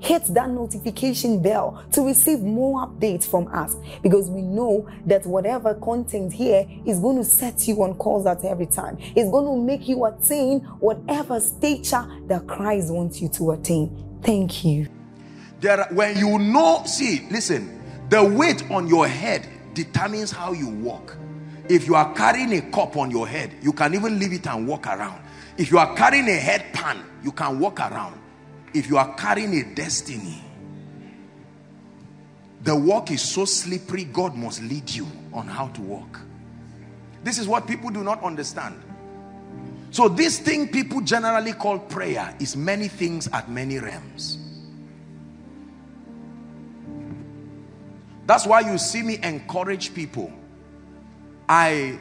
hit that notification bell to receive more updates from us because we know that whatever content here is going to set you on course at every time. It's going to make you attain whatever stature that Christ wants you to attain. Thank you. There, when you know, see, listen, the weight on your head determines how you walk. If you are carrying a cup on your head, you can even leave it and walk around. If you are carrying a head pan, you can walk around if you are carrying a destiny the walk is so slippery god must lead you on how to walk. This is what people do not understand. So this thing people generally call prayer is many things at many realms. That's why you see me encourage people. I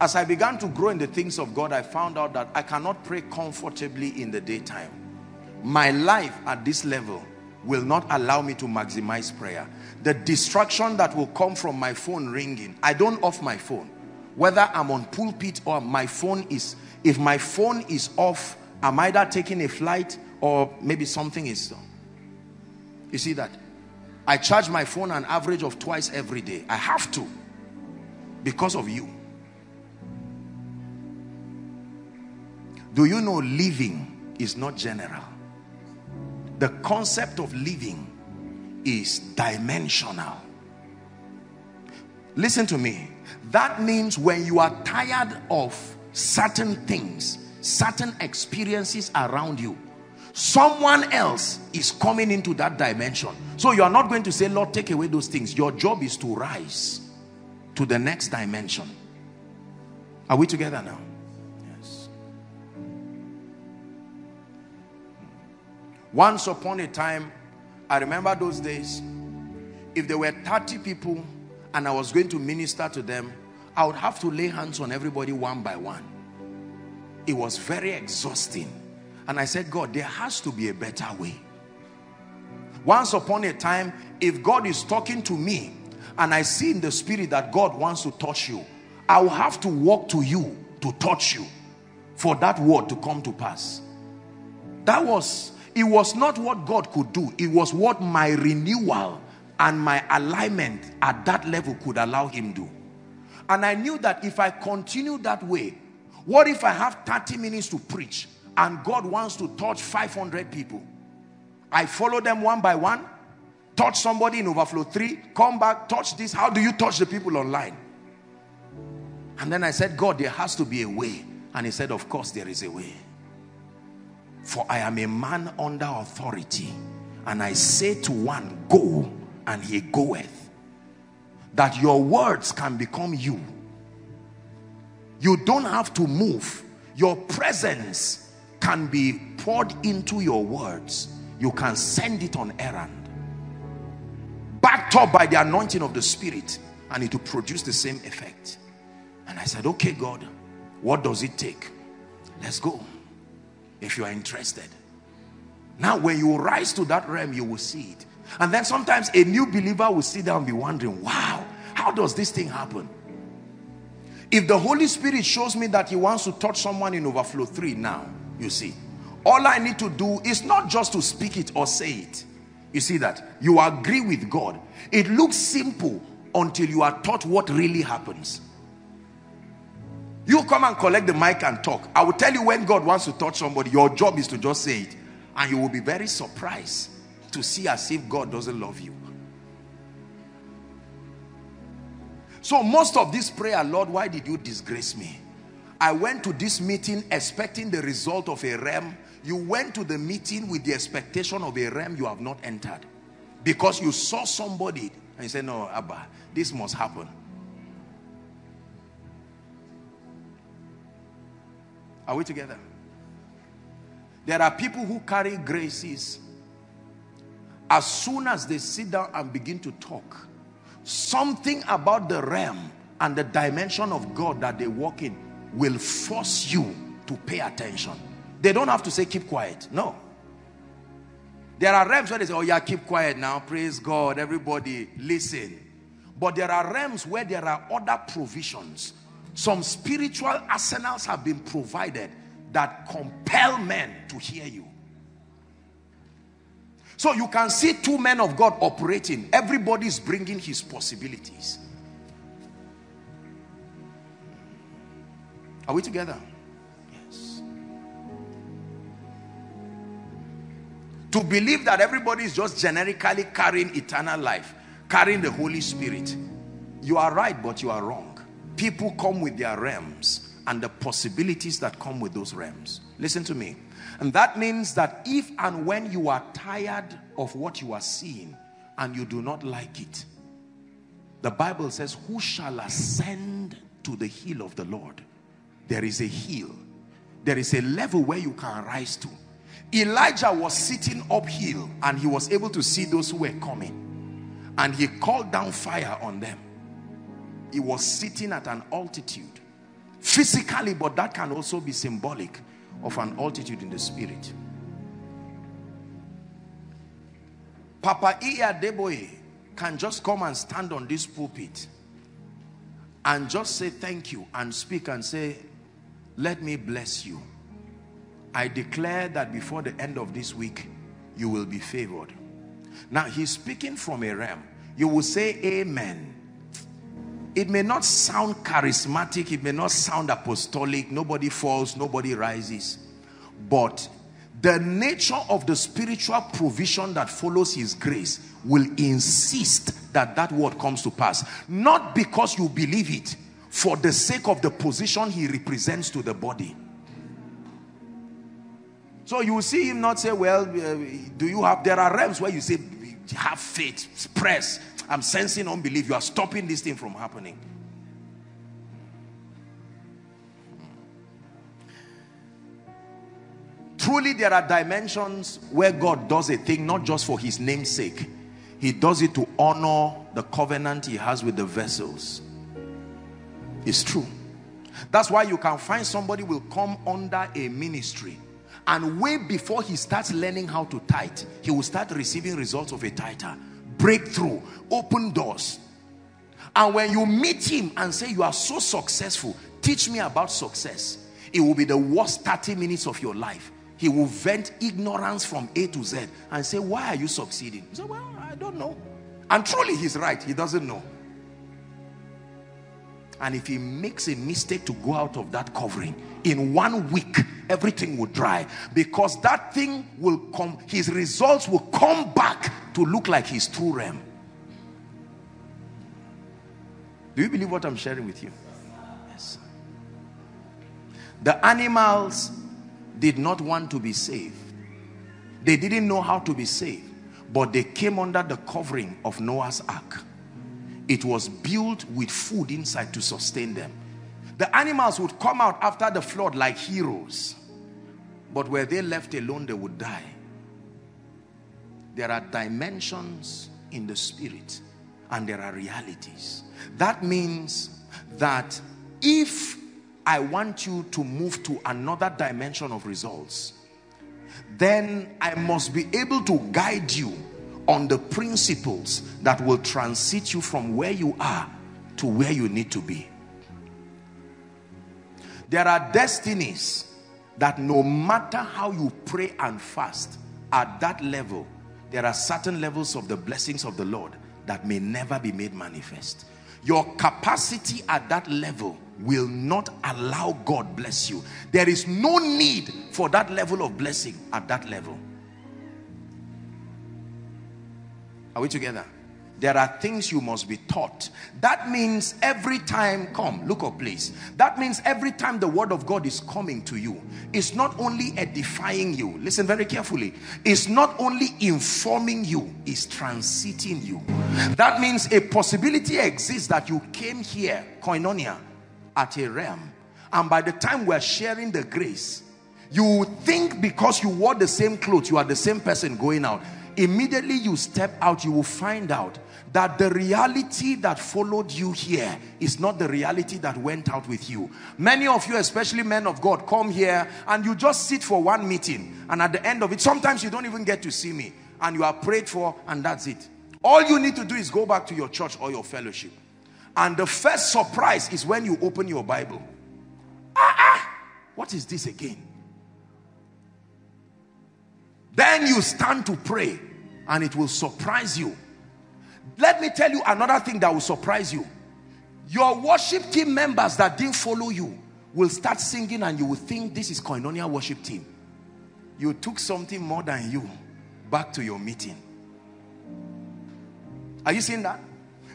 as i began to grow in the things of god i found out that i cannot pray comfortably in the daytime my life at this level will not allow me to maximize prayer. The distraction that will come from my phone ringing i don't off my phone. Whether i'm on pulpit or my phone is if my phone is off i'm either taking a flight or maybe something is done. You see that? I charge my phone an average of twice every day. I have to because of you. Do you know living is not general the concept of living is dimensional. Listen to me. That means when you are tired of certain things certain experiences around you someone else is coming into that dimension. So you are not going to say lord take away those things. Your job is to rise to the next dimension. Are we together now Once upon a time, I remember those days, if there were 30 people and I was going to minister to them, I would have to lay hands on everybody one by one. It was very exhausting. And I said, God, there has to be a better way. Once upon a time, if God is talking to me and I see in the spirit that God wants to touch you, I will have to walk to you to touch you for that word to come to pass. That was it was not what God could do. It was what my renewal and my alignment at that level could allow him do. And I knew that if I continue that way, what if I have 30 minutes to preach and God wants to touch 500 people? I follow them one by one, touch somebody in overflow three, come back, touch this. How do you touch the people online? And then I said, God, there has to be a way. And he said, of course there is a way. For I am a man under authority, and I say to one, Go, and he goeth. That your words can become you. You don't have to move. Your presence can be poured into your words. You can send it on errand. Backed up by the anointing of the Spirit, and it will produce the same effect. And I said, Okay, God, what does it take? Let's go if you are interested. Now, when you rise to that realm, you will see it. And then sometimes a new believer will sit down and be wondering, wow, how does this thing happen? If the Holy Spirit shows me that he wants to touch someone in overflow 3 now, you see, all I need to do is not just to speak it or say it. You see that? You agree with God. It looks simple until you are taught what really happens. You come and collect the mic and talk. I will tell you when God wants to touch somebody, your job is to just say it. And you will be very surprised to see as if God doesn't love you. So most of this prayer, Lord, why did you disgrace me? I went to this meeting expecting the result of a realm. You went to the meeting with the expectation of a realm you have not entered. Because you saw somebody and you said, no, Abba, this must happen. Are we together? There are people who carry graces. As soon as they sit down and begin to talk, something about the realm and the dimension of God that they walk in will force you to pay attention. They don't have to say keep quiet. No. There are realms where they say, oh yeah, keep quiet now. Praise God. Everybody listen. But there are realms where there are other provisions. Some spiritual arsenals have been provided that compel men to hear you. So you can see two men of God operating. Everybody is bringing his possibilities. Are we together? Yes. To believe that everybody is just generically carrying eternal life, carrying the Holy Spirit. You are right, but you are wrong. People come with their realms and the possibilities that come with those realms. Listen to me. And that means that if and when you are tired of what you are seeing and you do not like it, the Bible says, who shall ascend to the hill of the Lord? There is a hill. There is a level where you can rise to. Elijah was sitting uphill and he was able to see those who were coming. And he called down fire on them. He was sitting at an altitude physically, but that can also be symbolic of an altitude in the spirit. Papa Adeboye can just come and stand on this pulpit and just say thank you and speak and say, let me bless you. I declare that before the end of this week, you will be favored. Now, he's speaking from a realm. You will say amen it may not sound charismatic, it may not sound apostolic, nobody falls, nobody rises. But the nature of the spiritual provision that follows his grace will insist that that word comes to pass. Not because you believe it, for the sake of the position he represents to the body. So you see him not say, well, uh, do you have, there are realms where you say, have faith, press, I'm sensing unbelief. You are stopping this thing from happening. Truly, there are dimensions where God does a thing not just for his name's sake. He does it to honor the covenant he has with the vessels. It's true. That's why you can find somebody will come under a ministry and way before he starts learning how to tithe, he will start receiving results of a tither breakthrough, open doors. And when you meet him and say, You are so successful, teach me about success, it will be the worst 30 minutes of your life. He will vent ignorance from A to Z and say, Why are you succeeding? He said, Well, I don't know. And truly, he's right, he doesn't know. And if he makes a mistake to go out of that covering, in one week, everything will dry. Because that thing will come, his results will come back to look like his true realm. Do you believe what I'm sharing with you? Yes. The animals did not want to be saved. They didn't know how to be saved. But they came under the covering of Noah's ark. It was built with food inside to sustain them. The animals would come out after the flood like heroes. But were they left alone, they would die. There are dimensions in the spirit and there are realities. That means that if I want you to move to another dimension of results, then I must be able to guide you on the principles that will transit you from where you are to where you need to be. There are destinies that no matter how you pray and fast at that level, there are certain levels of the blessings of the Lord that may never be made manifest. Your capacity at that level will not allow God bless you. There is no need for that level of blessing at that level. Are we together? there are things you must be taught. That means every time, come, look up please. That means every time the word of God is coming to you, it's not only edifying you, listen very carefully, it's not only informing you, it's transiting you. That means a possibility exists that you came here, koinonia, at a realm. And by the time we're sharing the grace, you think because you wore the same clothes, you are the same person going out. Immediately you step out, you will find out that the reality that followed you here is not the reality that went out with you. Many of you, especially men of God, come here and you just sit for one meeting and at the end of it, sometimes you don't even get to see me and you are prayed for and that's it. All you need to do is go back to your church or your fellowship. And the first surprise is when you open your Bible. Ah, ah, what is this again? Then you stand to pray and it will surprise you let me tell you another thing that will surprise you. Your worship team members that didn't follow you will start singing and you will think this is Koinonia worship team. You took something more than you back to your meeting. Are you seeing that?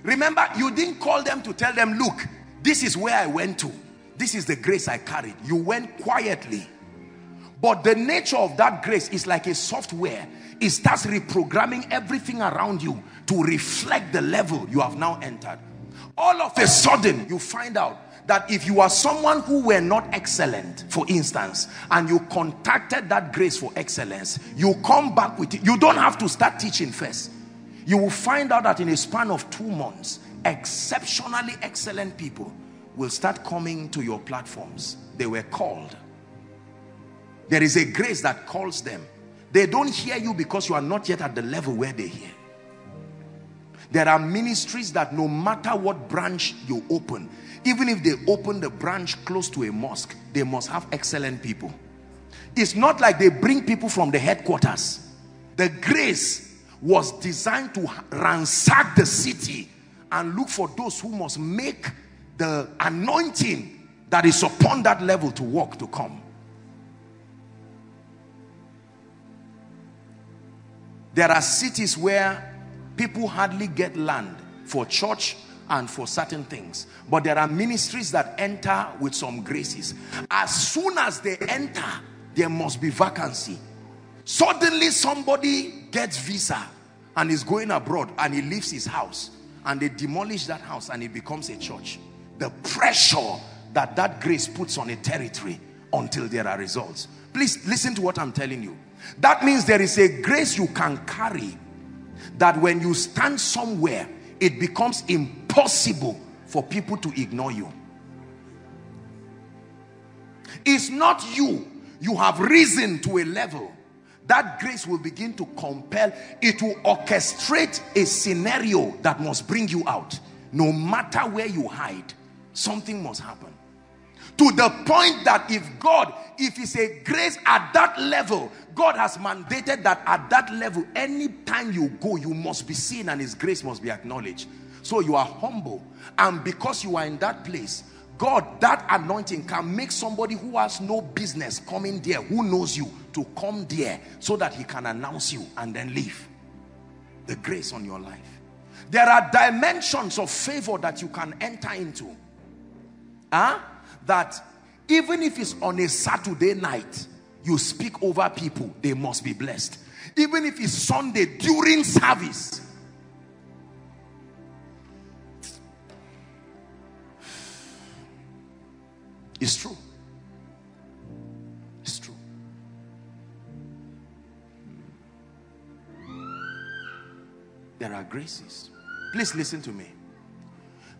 Remember, you didn't call them to tell them, look, this is where I went to. This is the grace I carried. You went quietly. But the nature of that grace is like a software. It starts reprogramming everything around you to reflect the level you have now entered. All of a sudden, you find out that if you are someone who were not excellent, for instance, and you contacted that grace for excellence, you come back with it. You don't have to start teaching first. You will find out that in a span of two months, exceptionally excellent people will start coming to your platforms. They were called. There is a grace that calls them. They don't hear you because you are not yet at the level where they hear. There are ministries that no matter what branch you open, even if they open the branch close to a mosque, they must have excellent people. It's not like they bring people from the headquarters. The grace was designed to ransack the city and look for those who must make the anointing that is upon that level to walk to come. There are cities where people hardly get land for church and for certain things. But there are ministries that enter with some graces. As soon as they enter, there must be vacancy. Suddenly somebody gets visa and is going abroad and he leaves his house and they demolish that house and it becomes a church. The pressure that that grace puts on a territory until there are results. Please listen to what I'm telling you. That means there is a grace you can carry that when you stand somewhere, it becomes impossible for people to ignore you. It's not you. You have risen to a level that grace will begin to compel it will orchestrate a scenario that must bring you out no matter where you hide something must happen to the point that if God if it's a grace at that level God has mandated that at that level, anytime you go, you must be seen and his grace must be acknowledged. So you are humble. And because you are in that place, God, that anointing can make somebody who has no business coming there, who knows you, to come there so that he can announce you and then leave. The grace on your life. There are dimensions of favor that you can enter into. Huh? That even if it's on a Saturday night, you speak over people, they must be blessed. Even if it's Sunday during service. It's true. It's true. There are graces. Please listen to me.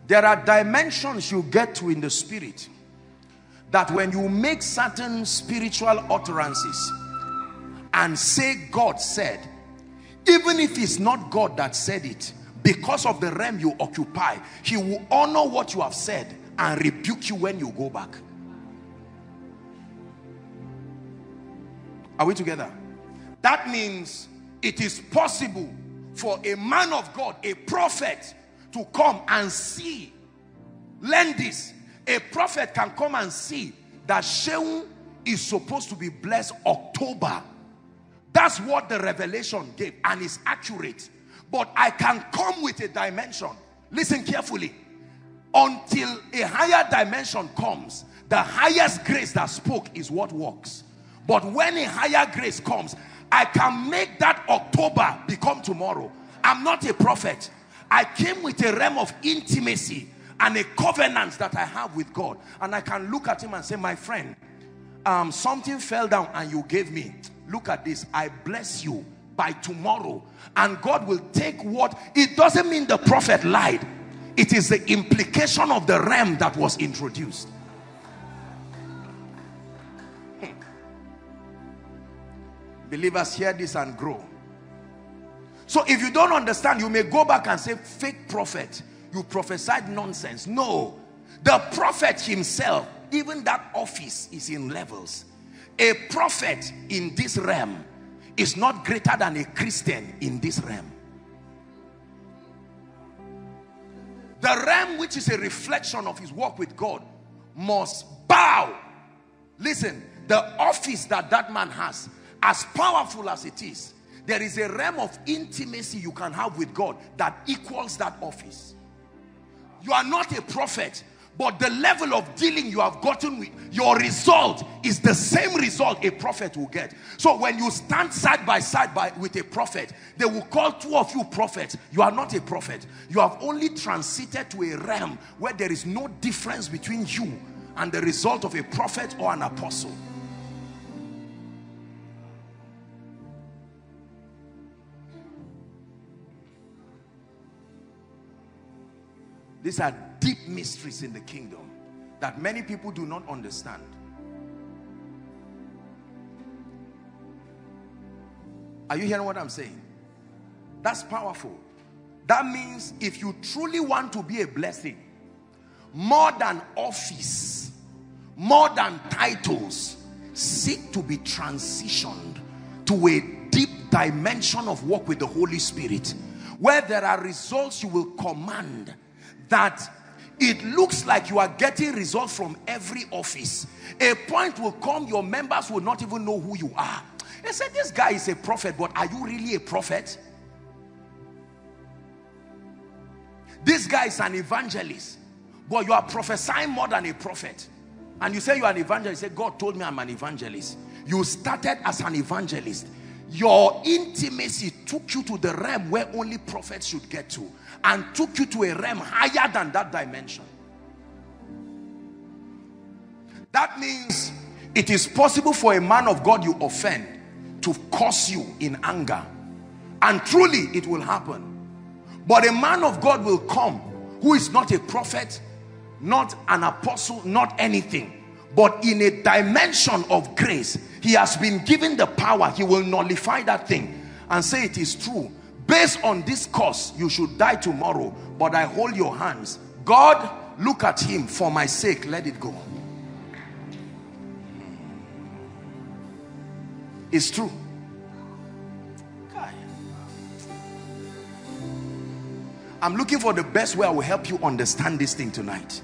There are dimensions you get to in the spirit that when you make certain spiritual utterances and say God said, even if it's not God that said it, because of the realm you occupy, he will honor what you have said and rebuke you when you go back. Are we together? That means it is possible for a man of God, a prophet, to come and see, learn this, a prophet can come and see that Sheung is supposed to be blessed October. That's what the revelation gave and it's accurate. But I can come with a dimension. Listen carefully. Until a higher dimension comes, the highest grace that spoke is what works. But when a higher grace comes, I can make that October become tomorrow. I'm not a prophet. I came with a realm of intimacy and a covenant that I have with God. And I can look at him and say, my friend, um, something fell down and you gave me. Look at this. I bless you by tomorrow. And God will take what, it doesn't mean the prophet lied. It is the implication of the realm that was introduced. Hmm. Believers hear this and grow. So if you don't understand, you may go back and say, fake prophet, you prophesied nonsense. No, the prophet himself, even that office is in levels. A prophet in this realm is not greater than a Christian in this realm. The realm which is a reflection of his work with God must bow. Listen, the office that that man has, as powerful as it is, there is a realm of intimacy you can have with God that equals that office. You are not a prophet, but the level of dealing you have gotten with your result is the same result a prophet will get. So when you stand side by side by, with a prophet, they will call two of you prophets. You are not a prophet. You have only transited to a realm where there is no difference between you and the result of a prophet or an apostle. These are deep mysteries in the kingdom that many people do not understand. Are you hearing what I'm saying? That's powerful. That means if you truly want to be a blessing, more than office, more than titles, seek to be transitioned to a deep dimension of work with the Holy Spirit where there are results you will command that it looks like you are getting results from every office. A point will come, your members will not even know who you are. They said, this guy is a prophet, but are you really a prophet? This guy is an evangelist, but you are prophesying more than a prophet. And you say you're an evangelist. You say, God told me I'm an evangelist. You started as an evangelist. Your intimacy took you to the realm where only prophets should get to and took you to a realm higher than that dimension. That means it is possible for a man of God you offend to curse you in anger. And truly it will happen. But a man of God will come who is not a prophet, not an apostle, not anything. But in a dimension of grace, he has been given the power. He will nullify that thing and say it is true. Based on this cause you should die tomorrow but I hold your hands. God look at him. For my sake let it go. It's true. I'm looking for the best way I will help you understand this thing tonight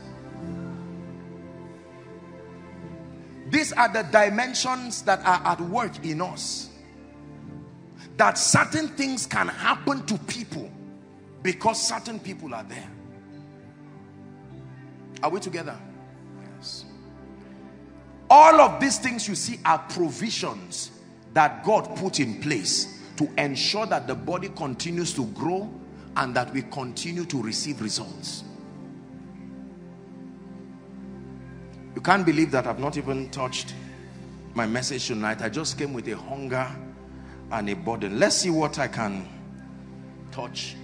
these are the dimensions that are at work in us that certain things can happen to people because certain people are there. Are we together? Yes. All of these things you see are provisions that God put in place to ensure that the body continues to grow and that we continue to receive results. You can't believe that I've not even touched my message tonight. I just came with a hunger and a burden. Let's see what I can touch.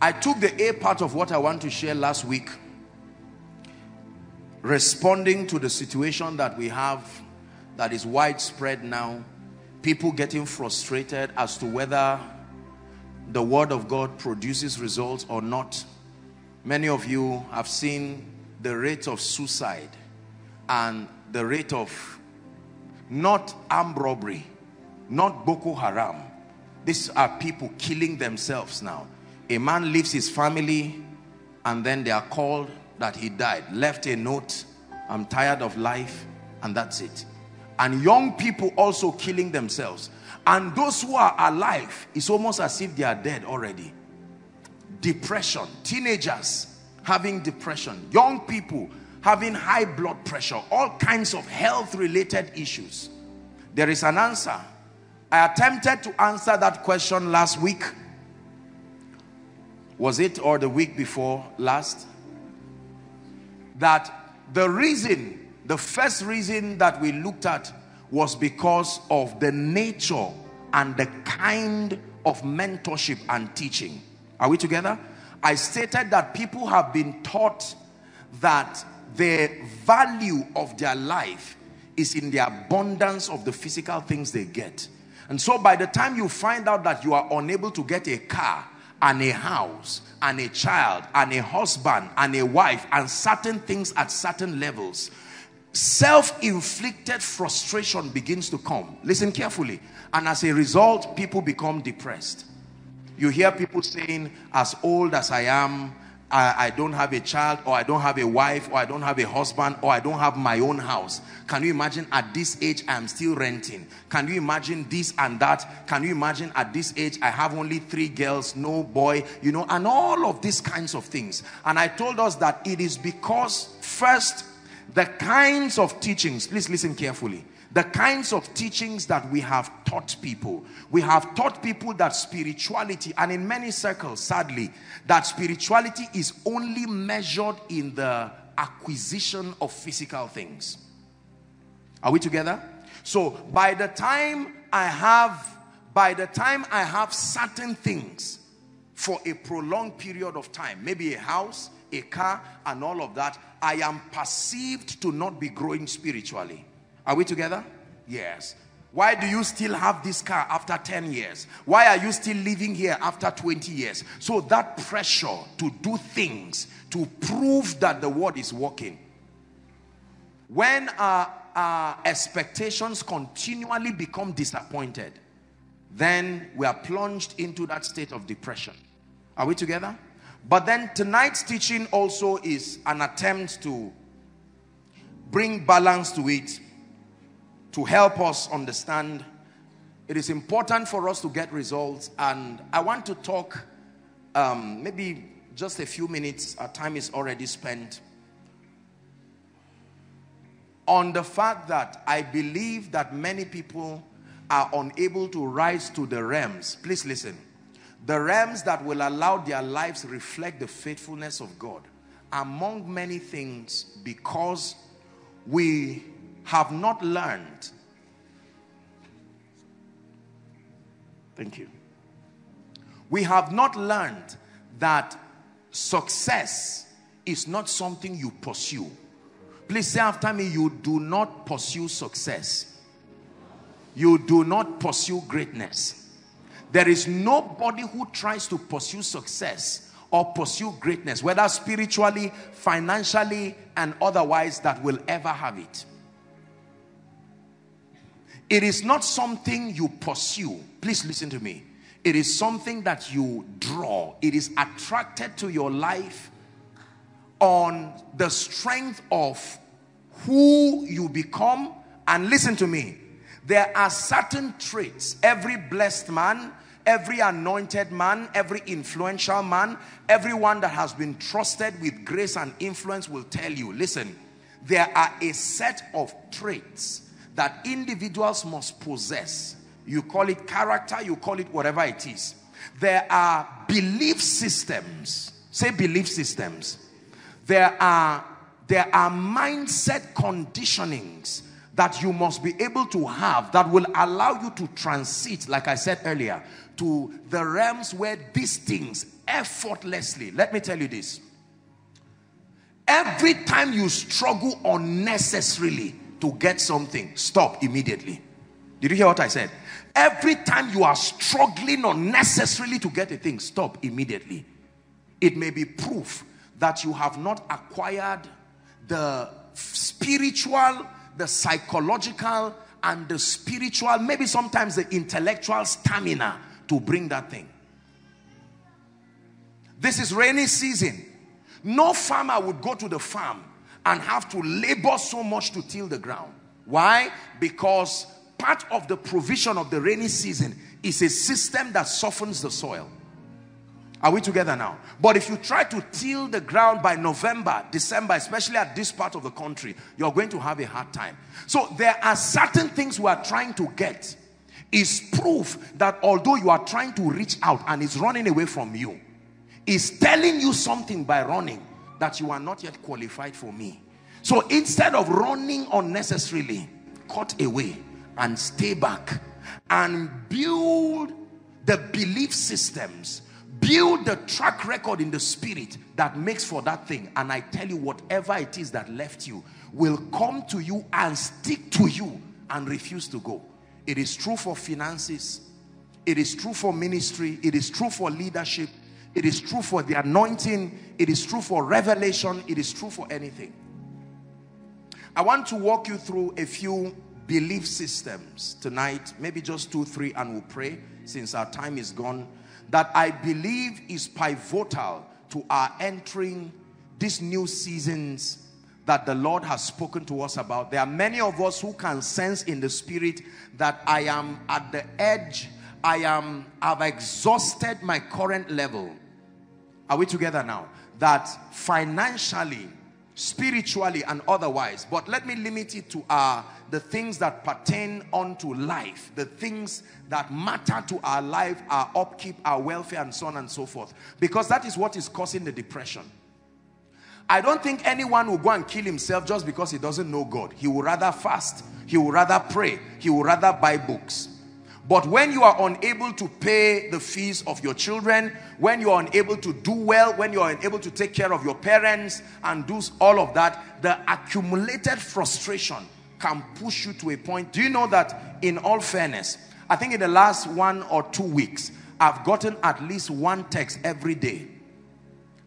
I took the A part of what I want to share last week. Responding to the situation that we have that is widespread now. People getting frustrated as to whether the word of God produces results or not. Many of you have seen the rate of suicide and the rate of not armed robbery, not Boko Haram. These are people killing themselves now. A man leaves his family and then they are called that he died. Left a note, I'm tired of life and that's it. And young people also killing themselves. And those who are alive, it's almost as if they are dead already. Depression, teenagers having depression, young people having high blood pressure, all kinds of health related issues. There is an answer. I attempted to answer that question last week. Was it or the week before last? That the reason, the first reason that we looked at was because of the nature and the kind of mentorship and teaching. Are we together? I stated that people have been taught that the value of their life is in the abundance of the physical things they get. And so by the time you find out that you are unable to get a car and a house and a child and a husband and a wife and certain things at certain levels, self-inflicted frustration begins to come. Listen carefully. And as a result, people become depressed. You hear people saying, as old as I am, I, I, don't have a child or I don't have a wife or I don't have a husband or I don't have my own house. Can you imagine at this age I am still renting? Can you imagine this and that? Can you imagine at this age I have only three girls, no boy, you know, and all of these kinds of things. And I told us that it is because first the kinds of teachings, please listen carefully the kinds of teachings that we have taught people. We have taught people that spirituality, and in many circles, sadly, that spirituality is only measured in the acquisition of physical things. Are we together? So by the time I have, by the time I have certain things for a prolonged period of time, maybe a house, a car, and all of that, I am perceived to not be growing spiritually. Are we together? Yes. Why do you still have this car after 10 years? Why are you still living here after 20 years? So that pressure to do things to prove that the word is working. When our, our expectations continually become disappointed, then we are plunged into that state of depression. Are we together? But then tonight's teaching also is an attempt to bring balance to it to help us understand it is important for us to get results. And I want to talk um, maybe just a few minutes our time is already spent on the fact that I believe that many people are unable to rise to the realms. Please listen. The realms that will allow their lives reflect the faithfulness of God. Among many things because we have not learned. Thank you. We have not learned that success is not something you pursue. Please say after me, you do not pursue success. You do not pursue greatness. There is nobody who tries to pursue success or pursue greatness, whether spiritually, financially, and otherwise, that will ever have it. It is not something you pursue. Please listen to me. It is something that you draw. It is attracted to your life on the strength of who you become. And listen to me. There are certain traits. Every blessed man, every anointed man, every influential man, everyone that has been trusted with grace and influence will tell you, listen, there are a set of traits that individuals must possess. You call it character, you call it whatever it is. There are belief systems. Say belief systems. There are, there are mindset conditionings that you must be able to have that will allow you to transit, like I said earlier, to the realms where these things effortlessly, let me tell you this. Every time you struggle unnecessarily, to get something, stop immediately. Did you hear what I said? Every time you are struggling unnecessarily to get a thing, stop immediately. It may be proof that you have not acquired the spiritual, the psychological, and the spiritual, maybe sometimes the intellectual stamina to bring that thing. This is rainy season. No farmer would go to the farm and have to labor so much to till the ground. Why? Because part of the provision of the rainy season is a system that softens the soil. Are we together now? But if you try to till the ground by November, December, especially at this part of the country, you're going to have a hard time. So there are certain things we are trying to get. Is proof that although you are trying to reach out and it's running away from you, is telling you something by running that you are not yet qualified for me. So instead of running unnecessarily, cut away and stay back and build the belief systems build the track record in the spirit that makes for that thing. And i tell you whatever it is that left you will come to you and stick to you and refuse to go. It is true for finances. It is true for ministry. It is true for leadership it is true for the anointing it is true for revelation it is true for anything i want to walk you through a few belief systems tonight maybe just two three and we'll pray since our time is gone that I believe is pivotal to our entering these new seasons that the Lord has spoken to us about. There are many of us who can sense in the spirit that I am at the edge. I am, I've exhausted my current level. Are we together now? That financially, spiritually and otherwise, but let me limit it to our the things that pertain unto life, the things that matter to our life, our upkeep, our welfare, and so on and so forth. Because that is what is causing the depression. I don't think anyone will go and kill himself just because he doesn't know God. He would rather fast. He would rather pray. He would rather buy books. But when you are unable to pay the fees of your children, when you are unable to do well, when you are unable to take care of your parents and do all of that, the accumulated frustration can push you to a point. Do you know that in all fairness, I think in the last one or two weeks, I've gotten at least one text every day.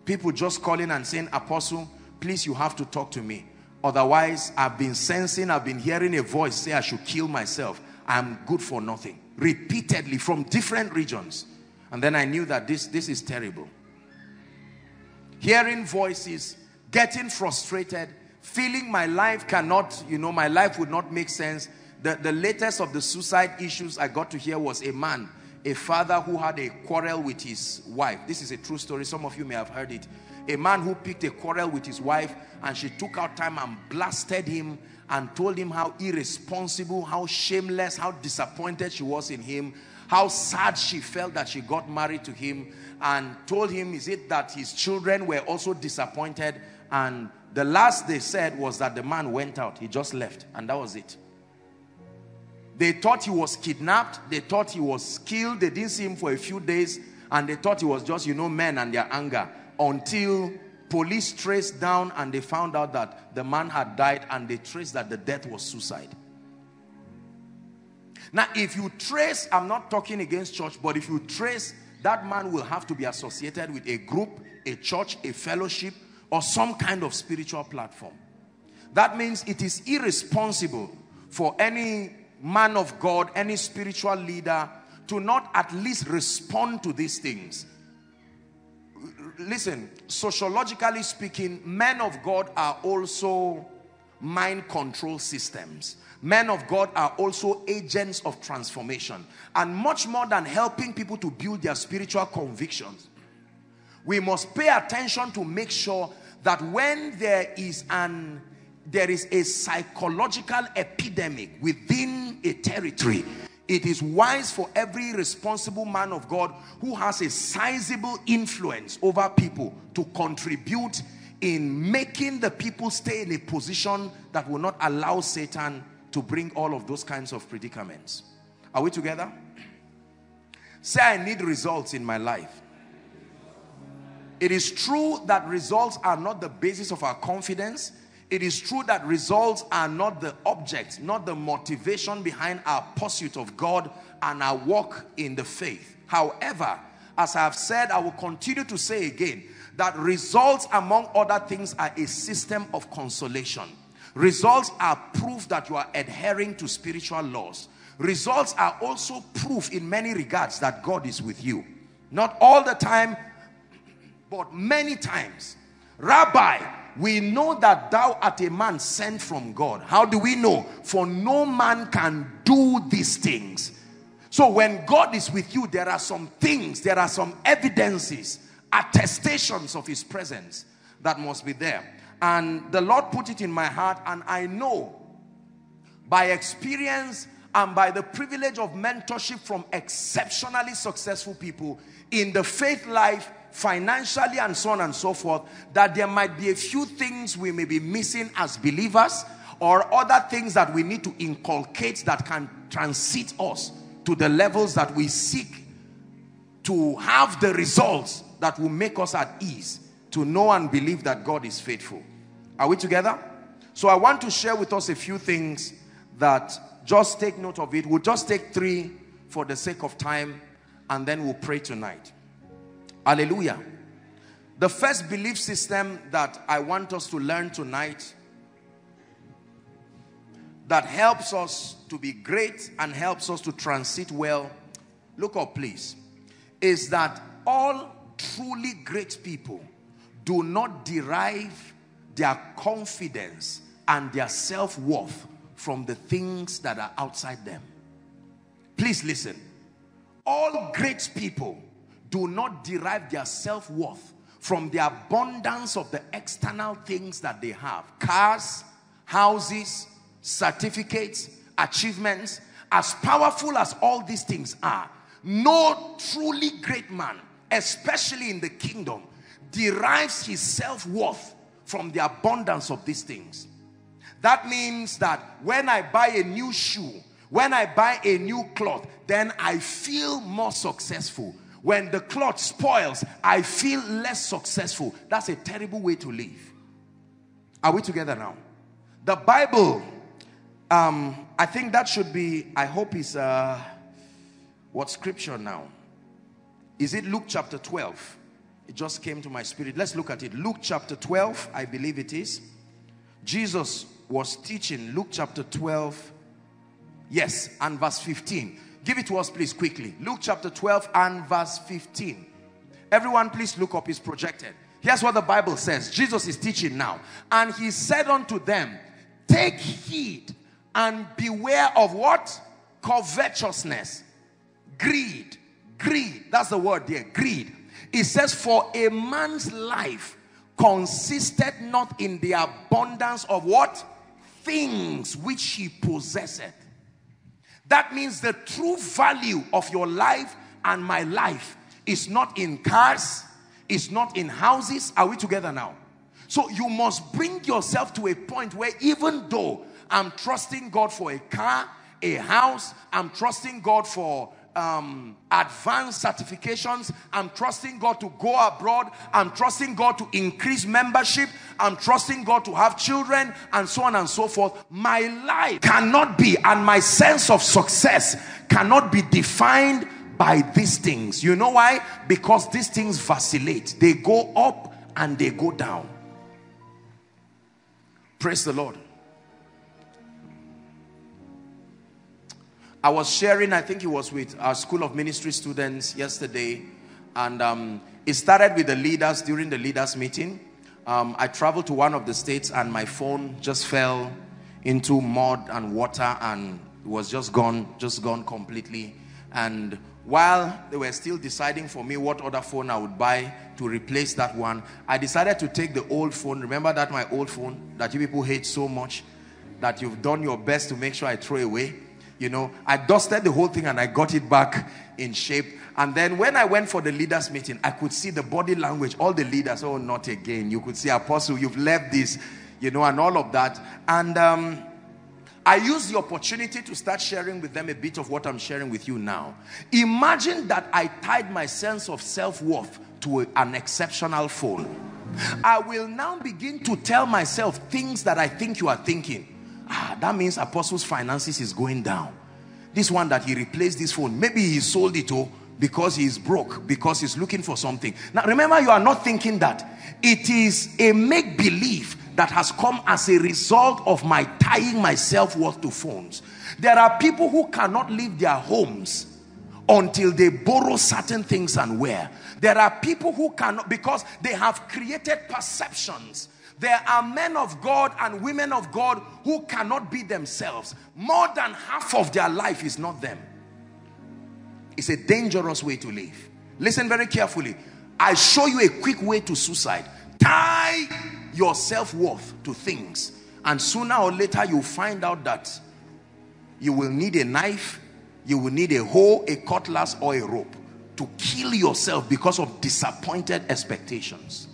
People just calling and saying, Apostle, please you have to talk to me. Otherwise, I've been sensing, I've been hearing a voice say I should kill myself. I'm good for nothing. Repeatedly from different regions. And then I knew that this, this is terrible. Hearing voices, getting frustrated, feeling my life cannot, you know, my life would not make sense. The, the latest of the suicide issues I got to hear was a man, a father who had a quarrel with his wife. This is a true story. Some of you may have heard it. A man who picked a quarrel with his wife and she took out time and blasted him and told him how irresponsible, how shameless, how disappointed she was in him, how sad she felt that she got married to him and told him, is it that his children were also disappointed and the last they said was that the man went out. He just left. And that was it. They thought he was kidnapped. They thought he was killed. They didn't see him for a few days. And they thought he was just, you know, men and their anger. Until police traced down and they found out that the man had died. And they traced that the death was suicide. Now, if you trace, I'm not talking against church, but if you trace, that man will have to be associated with a group, a church, a fellowship, or some kind of spiritual platform. That means it is irresponsible for any man of God, any spiritual leader to not at least respond to these things. Listen, sociologically speaking, men of God are also mind control systems. Men of God are also agents of transformation. And much more than helping people to build their spiritual convictions, we must pay attention to make sure that when there is an there is a psychological epidemic within a territory it is wise for every responsible man of God who has a sizable influence over people to contribute in making the people stay in a position that will not allow Satan to bring all of those kinds of predicaments. Are we together? Say, I need results in my life. It is true that results are not the basis of our confidence. It is true that results are not the object, not the motivation behind our pursuit of God and our walk in the faith. However, as I have said, I will continue to say again that results, among other things, are a system of consolation. Results are proof that you are adhering to spiritual laws. Results are also proof in many regards that God is with you. Not all the time, but many times, Rabbi, we know that thou art a man sent from God. How do we know? For no man can do these things. So when God is with you, there are some things, there are some evidences, attestations of his presence that must be there. And the Lord put it in my heart and I know by experience and by the privilege of mentorship from exceptionally successful people in the faith life, financially and so on and so forth, that there might be a few things we may be missing as believers or other things that we need to inculcate that can transit us to the levels that we seek to have the results that will make us at ease to know and believe that God is faithful. Are we together? So I want to share with us a few things that just take note of it. We'll just take three for the sake of time and then we'll pray tonight. Hallelujah. The first belief system that I want us to learn tonight that helps us to be great and helps us to transit well, look up please, is that all truly great people do not derive their confidence and their self-worth from the things that are outside them. Please listen. All great people do not derive their self-worth from the abundance of the external things that they have. Cars, houses, certificates, achievements. As powerful as all these things are, no truly great man, especially in the kingdom, derives his self-worth from the abundance of these things. That means that when I buy a new shoe, when I buy a new cloth, then I feel more successful. When the cloth spoils, I feel less successful. That's a terrible way to live. Are we together now? The Bible, um, I think that should be, I hope is, uh, what scripture now? Is it Luke chapter 12? It just came to my spirit. Let's look at it. Luke chapter 12, I believe it is. Jesus was teaching Luke chapter 12. Yes, and verse 15. Give it to us, please, quickly. Luke chapter 12 and verse 15. Everyone, please look up. It's projected. Here's what the Bible says. Jesus is teaching now. And he said unto them, Take heed and beware of what? Covetousness. Greed. Greed. That's the word there. Greed. It says, For a man's life consisted not in the abundance of what? Things which he possesseth. That means the true value of your life and my life is not in cars, is not in houses. Are we together now? So you must bring yourself to a point where even though I'm trusting God for a car, a house, I'm trusting God for um, advanced certifications. I'm trusting God to go abroad. I'm trusting God to increase membership. I'm trusting God to have children and so on and so forth. My life cannot be and my sense of success cannot be defined by these things. You know why? Because these things vacillate. They go up and they go down. Praise the Lord. I was sharing, I think it was with our School of Ministry students yesterday. And um, it started with the leaders during the leaders meeting. Um, I traveled to one of the states and my phone just fell into mud and water and was just gone, just gone completely. And while they were still deciding for me what other phone I would buy to replace that one, I decided to take the old phone. Remember that my old phone that you people hate so much that you've done your best to make sure I throw away? You know i dusted the whole thing and i got it back in shape and then when i went for the leaders meeting i could see the body language all the leaders oh not again you could see apostle you've left this you know and all of that and um, I used the opportunity to start sharing with them a bit of what I'm sharing with you now. Imagine that I tied my sense of self-worth to a, an exceptional phone. I will now begin to tell myself things that I think you are thinking ah, that means apostles finances is going down this one that he replaced this phone maybe he sold it oh because he's broke because he's looking for something now remember you are not thinking that it is a make-believe that has come as a result of my tying my self-worth to phones there are people who cannot leave their homes until they borrow certain things and wear. There are people who cannot, because they have created perceptions. There are men of God and women of God who cannot be themselves. More than half of their life is not them. It's a dangerous way to live. Listen very carefully. I show you a quick way to suicide. Tie your self-worth to things. And sooner or later you'll find out that you will need a knife, you will need a hoe, a cutlass, or a rope to kill yourself because of disappointed expectations.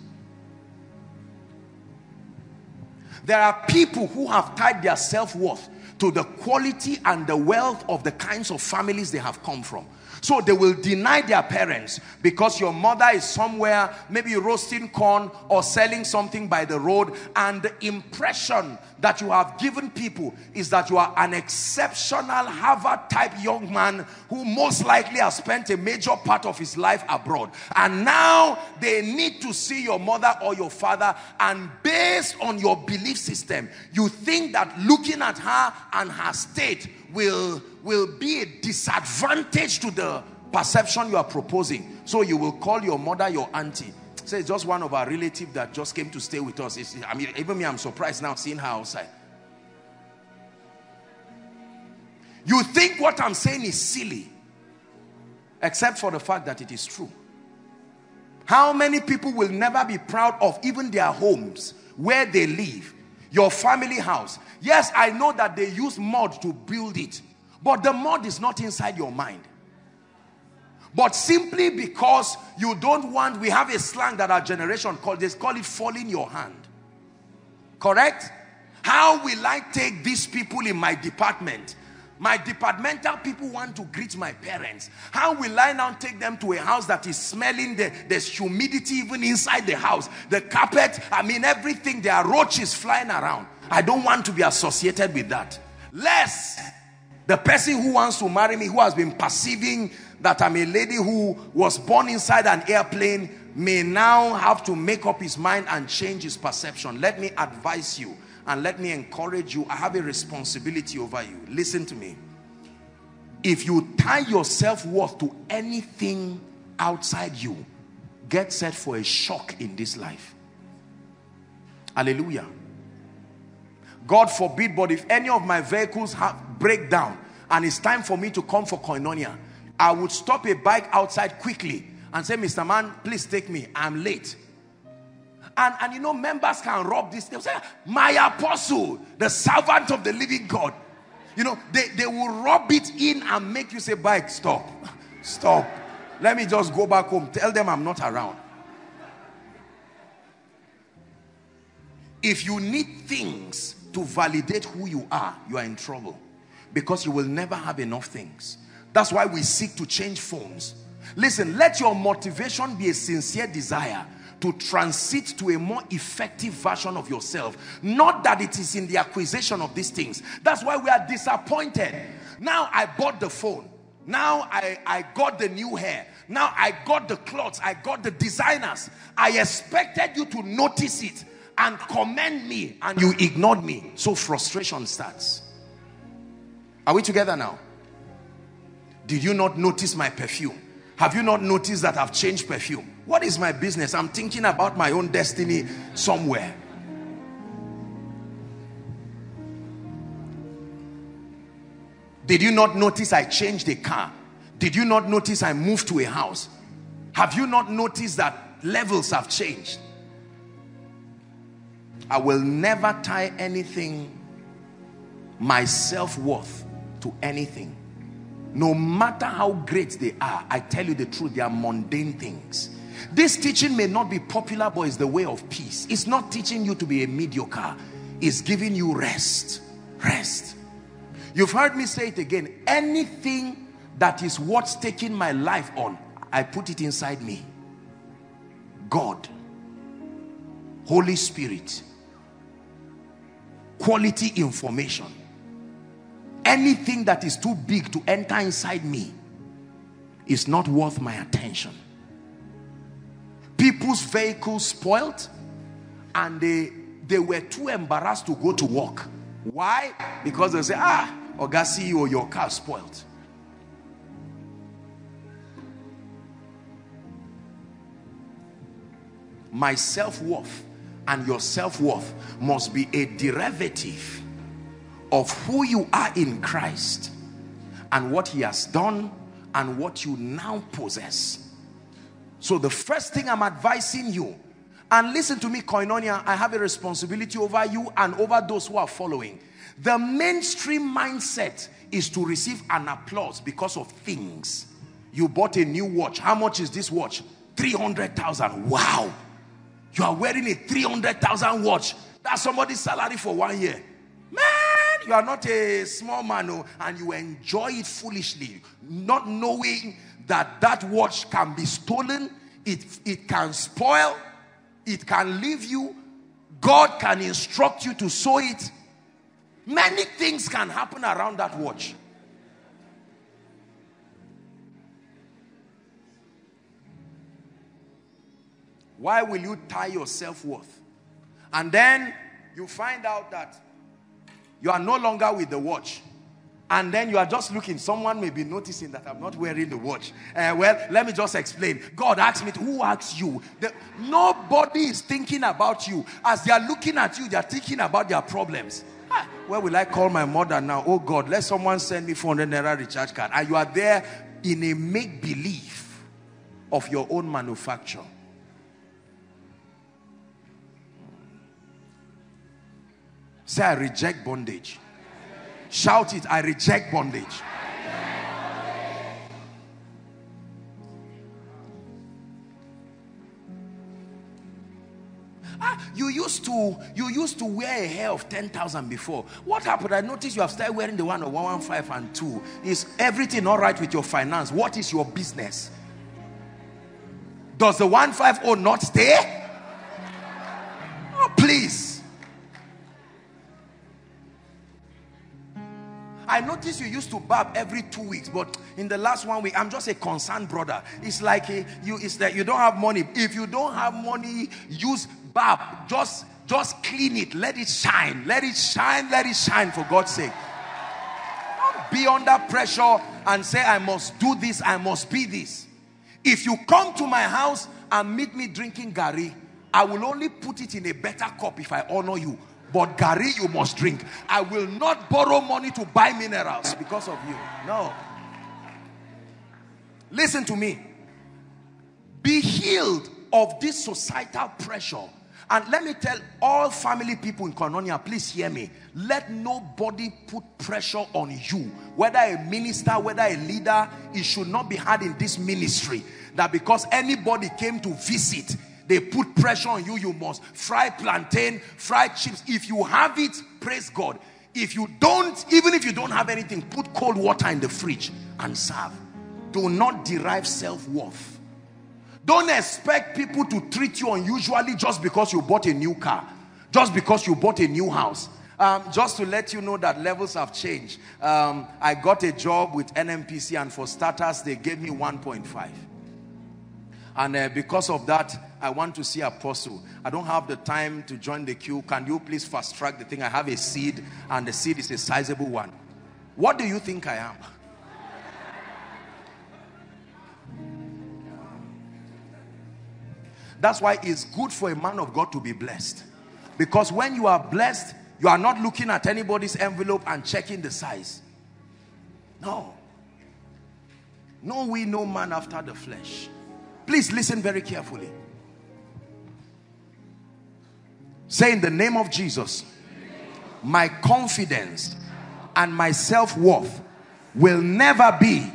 There are people who have tied their self-worth to the quality and the wealth of the kinds of families they have come from. So they will deny their parents because your mother is somewhere, maybe roasting corn or selling something by the road. And the impression that you have given people is that you are an exceptional Harvard type young man who most likely has spent a major part of his life abroad. And now they need to see your mother or your father. And based on your belief system, you think that looking at her and her state will, will be a disadvantage to the perception you are proposing. So you will call your mother your auntie. Say it's just one of our relatives that just came to stay with us. It's, I mean, even me, I'm surprised now seeing her outside. You think what I'm saying is silly, except for the fact that it is true. How many people will never be proud of even their homes, where they live, your family house. Yes, I know that they use mud to build it, but the mud is not inside your mind. But simply because you don't want, we have a slang that our generation called, they call it falling your hand. Correct? How will I take these people in my department my departmental people want to greet my parents. How will I now take them to a house that is smelling, the, there's humidity even inside the house. The carpet, I mean everything, there are roaches flying around. I don't want to be associated with that. Less the person who wants to marry me, who has been perceiving that I'm a lady who was born inside an airplane, may now have to make up his mind and change his perception. Let me advise you and let me encourage you. I have a responsibility over you. Listen to me. If you tie your self-worth to anything outside you, get set for a shock in this life. Hallelujah. God forbid, but if any of my vehicles have break down and it's time for me to come for koinonia, I would stop a bike outside quickly and say, Mr. Man, please take me. I'm late. And, and you know, members can rub this. They'll say, my apostle, the servant of the living God. You know, they, they will rub it in and make you say, bike, stop, stop. Let me just go back home. Tell them I'm not around. If you need things to validate who you are, you are in trouble. Because you will never have enough things. That's why we seek to change forms. Listen, let your motivation be a sincere desire to transit to a more effective version of yourself. Not that it is in the acquisition of these things. That's why we are disappointed. Now I bought the phone. Now I, I got the new hair. Now I got the clothes. I got the designers. I expected you to notice it and commend me and you ignored me. So frustration starts. Are we together now? Did you not notice my perfume? Have you not noticed that I've changed perfume? What is my business? I'm thinking about my own destiny somewhere. Did you not notice I changed the car? Did you not notice I moved to a house? Have you not noticed that levels have changed? I will never tie anything, my self-worth, to anything. No matter how great they are, I tell you the truth, they are mundane things. This teaching may not be popular, but it's the way of peace. It's not teaching you to be a mediocre. It's giving you rest. Rest. You've heard me say it again. Anything that is what's taking my life on, I put it inside me. God. Holy Spirit quality information. Anything that is too big to enter inside me is not worth my attention. People's vehicles spoiled and they they were too embarrassed to go to work. Why? Because they say ah oga ceo your car spoiled my self-worth and your self-worth must be a derivative of who you are in Christ and what he has done and what you now possess. So the first thing I'm advising you, and listen to me, Koinonia, I have a responsibility over you and over those who are following. The mainstream mindset is to receive an applause because of things. You bought a new watch. How much is this watch? 300,000. Wow. You are wearing a 300,000 watch. That's somebody's salary for one year. Man, you are not a small man oh, and you enjoy it foolishly, not knowing that that watch can be stolen, it, it can spoil, it can leave you. God can instruct you to sow it. Many things can happen around that watch. Why will you tie your self-worth? And then you find out that you are no longer with the watch. And then you are just looking. Someone may be noticing that I'm not wearing the watch. Uh, well, let me just explain. God asked me, to, who asked you? The, nobody is thinking about you. As they are looking at you, they are thinking about their problems. Ah, where will I call my mother now? Oh God, let someone send me 400 naira recharge card. And you are there in a make-believe of your own manufacture. Say, I reject bondage. Shout it, I reject bondage. Ah, you used to you used to wear a hair of 10,000 before. What happened? I noticed you have started wearing the one of 115 and 2. Is everything all right with your finance? What is your business? Does the 150 not stay? Oh, please. I noticed you used to barb every two weeks, but in the last one week, I'm just a concerned brother. It's like a, you, it's that you don't have money. If you don't have money, use barb. Just, just clean it. Let it shine. Let it shine. Let it shine for God's sake. Don't be under pressure and say, I must do this. I must be this. If you come to my house and meet me drinking gari, I will only put it in a better cup if I honor you. But gari you must drink. I will not borrow money to buy minerals because of you. No. Listen to me. Be healed of this societal pressure. And let me tell all family people in Koinonia, please hear me. Let nobody put pressure on you. Whether a minister, whether a leader, it should not be had in this ministry. That because anybody came to visit, they put pressure on you. You must fry plantain, fry chips. If you have it, praise God. If you don't, even if you don't have anything, put cold water in the fridge and serve. Do not derive self-worth. Don't expect people to treat you unusually just because you bought a new car. Just because you bought a new house. Um, just to let you know that levels have changed. Um, I got a job with NNPC and for starters, they gave me 1.5. And uh, because of that, I want to see Apostle. I don't have the time to join the queue. Can you please fast track the thing? I have a seed and the seed is a sizable one. What do you think I am? That's why it's good for a man of God to be blessed. Because when you are blessed, you are not looking at anybody's envelope and checking the size. No. No, we no man after the flesh. Please listen very carefully. Say in the name of Jesus, my confidence and my self-worth will never be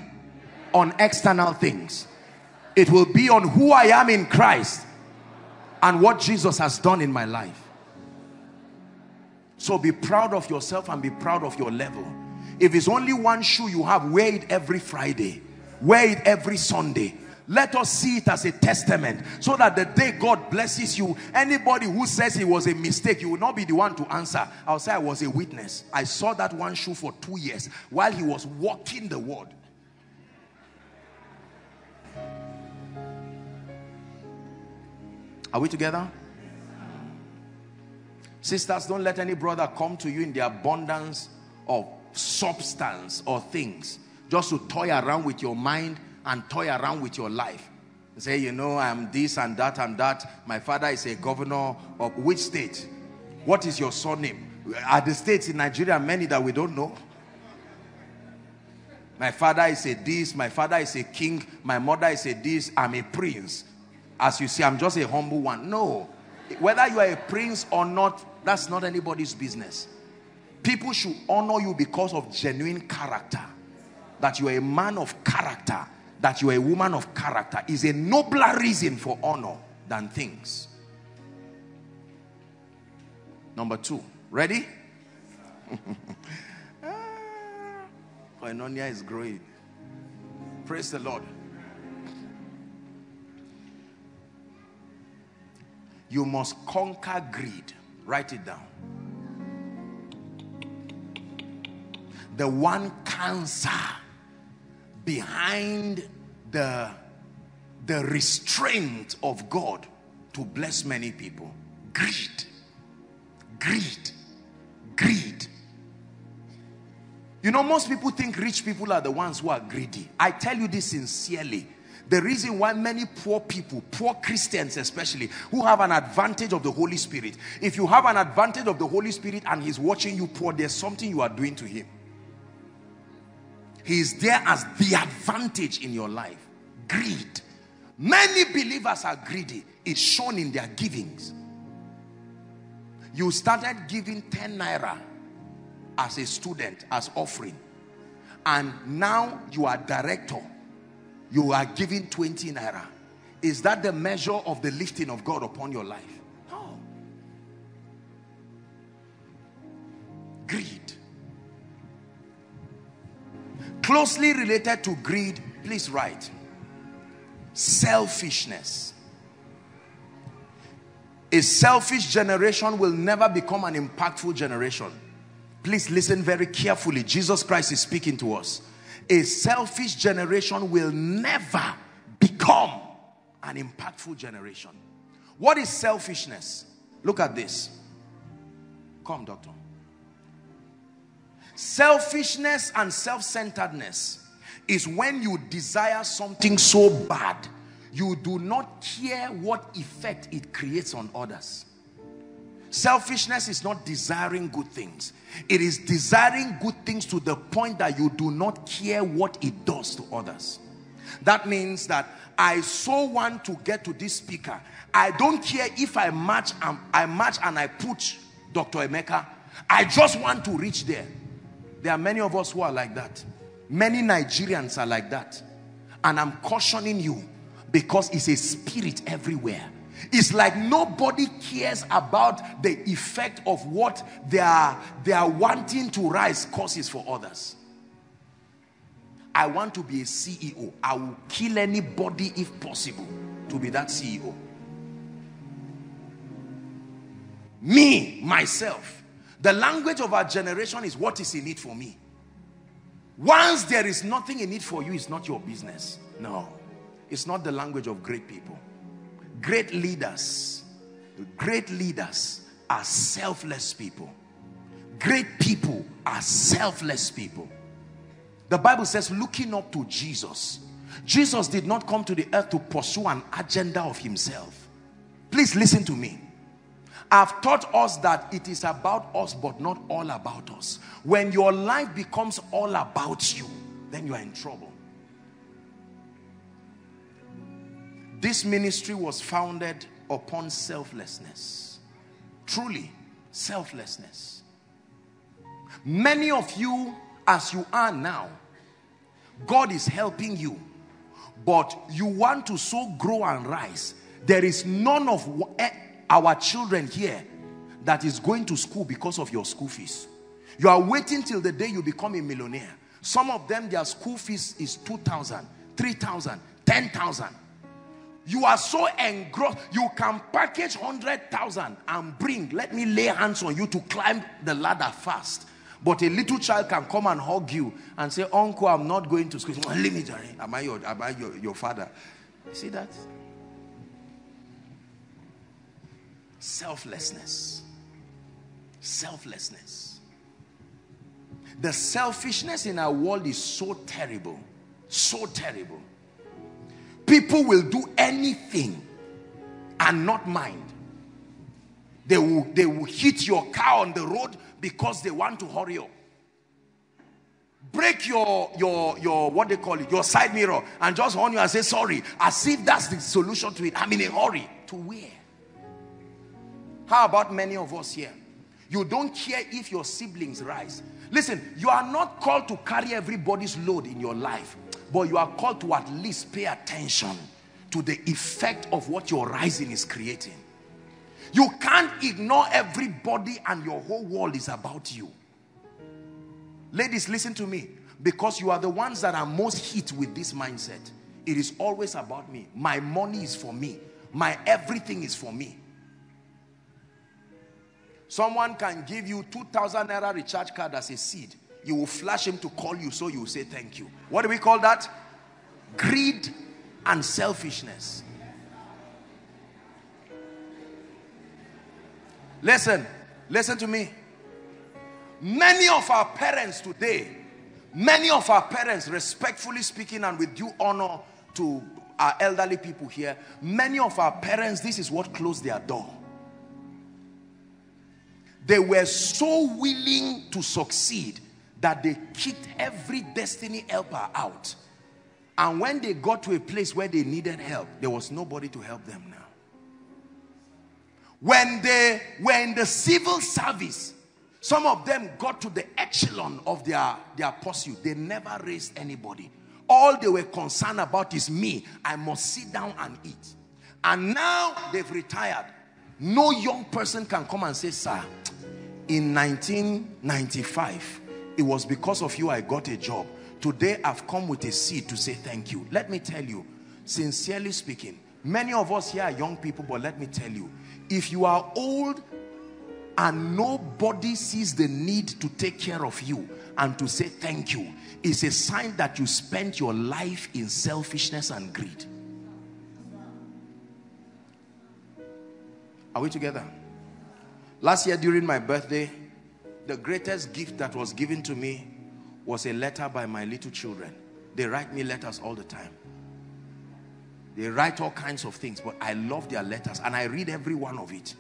on external things. It will be on who I am in Christ and what Jesus has done in my life. So be proud of yourself and be proud of your level. If it's only one shoe you have, wear it every Friday. Wear it every Sunday let us see it as a testament so that the day God blesses you, anybody who says it was a mistake, you will not be the one to answer. I'll say I was a witness. I saw that one shoe for two years while he was walking the word. Are we together? Sisters, don't let any brother come to you in the abundance of substance or things just to toy around with your mind and toy around with your life. Say, you know, I'm this and that and that. My father is a governor of which state? What is your surname? Are the states in Nigeria many that we don't know? My father is a this, my father is a king, my mother is a this, I'm a prince. As you see, I'm just a humble one. No. Whether you are a prince or not, that's not anybody's business. People should honor you because of genuine character. That you are a man of character, that you are a woman of character is a nobler reason for honor than things. Number two, ready? Ah, koinonia is growing. Praise the Lord. You must conquer greed. Write it down. The one cancer behind the, the restraint of God to bless many people. Greed. Greed. Greed. You know, most people think rich people are the ones who are greedy. I tell you this sincerely. The reason why many poor people, poor Christians especially, who have an advantage of the Holy Spirit, if you have an advantage of the Holy Spirit and he's watching you poor, there's something you are doing to him. He is there as the advantage in your life. Greed. Many believers are greedy. It's shown in their givings. You started giving 10 naira as a student as offering and now you are director you are giving 20 naira is that the measure of the lifting of God upon your life no greed closely related to greed please write selfishness a selfish generation will never become an impactful generation Please listen very carefully. Jesus Christ is speaking to us. A selfish generation will never become an impactful generation. What is selfishness? Look at this. Come, doctor. Selfishness and self-centeredness is when you desire something so bad, you do not care what effect it creates on others. Selfishness is not desiring good things. It is desiring good things to the point that you do not care what it does to others. That means that I so want to get to this speaker. I don't care if I match and I match and I put Dr. Emeka. I just want to reach there. There are many of us who are like that. Many Nigerians are like that. And I'm cautioning you because it's a spirit everywhere. It's like nobody cares about the effect of what they are, they are wanting to rise causes for others. I want to be a CEO. I will kill anybody if possible to be that CEO. Me, myself. The language of our generation is what is in it for me. Once there is nothing in it for you, it's not your business. No, it's not the language of great people. Great leaders, great leaders are selfless people. Great people are selfless people. The Bible says, looking up to Jesus. Jesus did not come to the earth to pursue an agenda of himself. Please listen to me. I've taught us that it is about us, but not all about us. When your life becomes all about you, then you are in trouble. This ministry was founded upon selflessness. Truly, selflessness. Many of you, as you are now, God is helping you, but you want to so grow and rise. There is none of eh, our children here that is going to school because of your school fees. You are waiting till the day you become a millionaire. Some of them, their school fees is 2,000, 3,000, 10,000. You are so engrossed. You can package 100,000 and bring. Let me lay hands on you to climb the ladder fast. But a little child can come and hug you and say, Uncle, I'm not going to school. Me, Jerry. Am I your, am I your, your father? You see that? Selflessness. Selflessness. The selfishness in our world is so terrible. So terrible People will do anything and not mind. They will, they will hit your car on the road because they want to hurry up. Break your, your, your, what they call it, your side mirror and just horn you and say sorry as if that's the solution to it. I'm in a hurry. To where? How about many of us here? You don't care if your siblings rise. Listen, you are not called to carry everybody's load in your life, but you are called to at least pay attention to the effect of what your rising is creating. You can't ignore everybody and your whole world is about you. Ladies, listen to me. Because you are the ones that are most hit with this mindset. It is always about me. My money is for me. My everything is for me. Someone can give you 2,000 naira recharge card as a seed. You will flash him to call you so you say thank you. What do we call that? Greed and selfishness. Listen, listen to me. Many of our parents today, many of our parents, respectfully speaking and with due honor to our elderly people here, many of our parents, this is what closed their door. They were so willing to succeed that they kicked every destiny helper out. And when they got to a place where they needed help, there was nobody to help them now. When they were in the civil service, some of them got to the echelon of their, their pursuit. They never raised anybody. All they were concerned about is me. I must sit down and eat. And now they've retired. No young person can come and say, sir, in 1995, it was because of you I got a job. Today I've come with a seed to say thank you. Let me tell you, sincerely speaking, many of us here are young people, but let me tell you, if you are old and nobody sees the need to take care of you and to say thank you, it's a sign that you spent your life in selfishness and greed. Are we together? Last year during my birthday, the greatest gift that was given to me was a letter by my little children. They write me letters all the time. They write all kinds of things, but I love their letters and I read every one of it.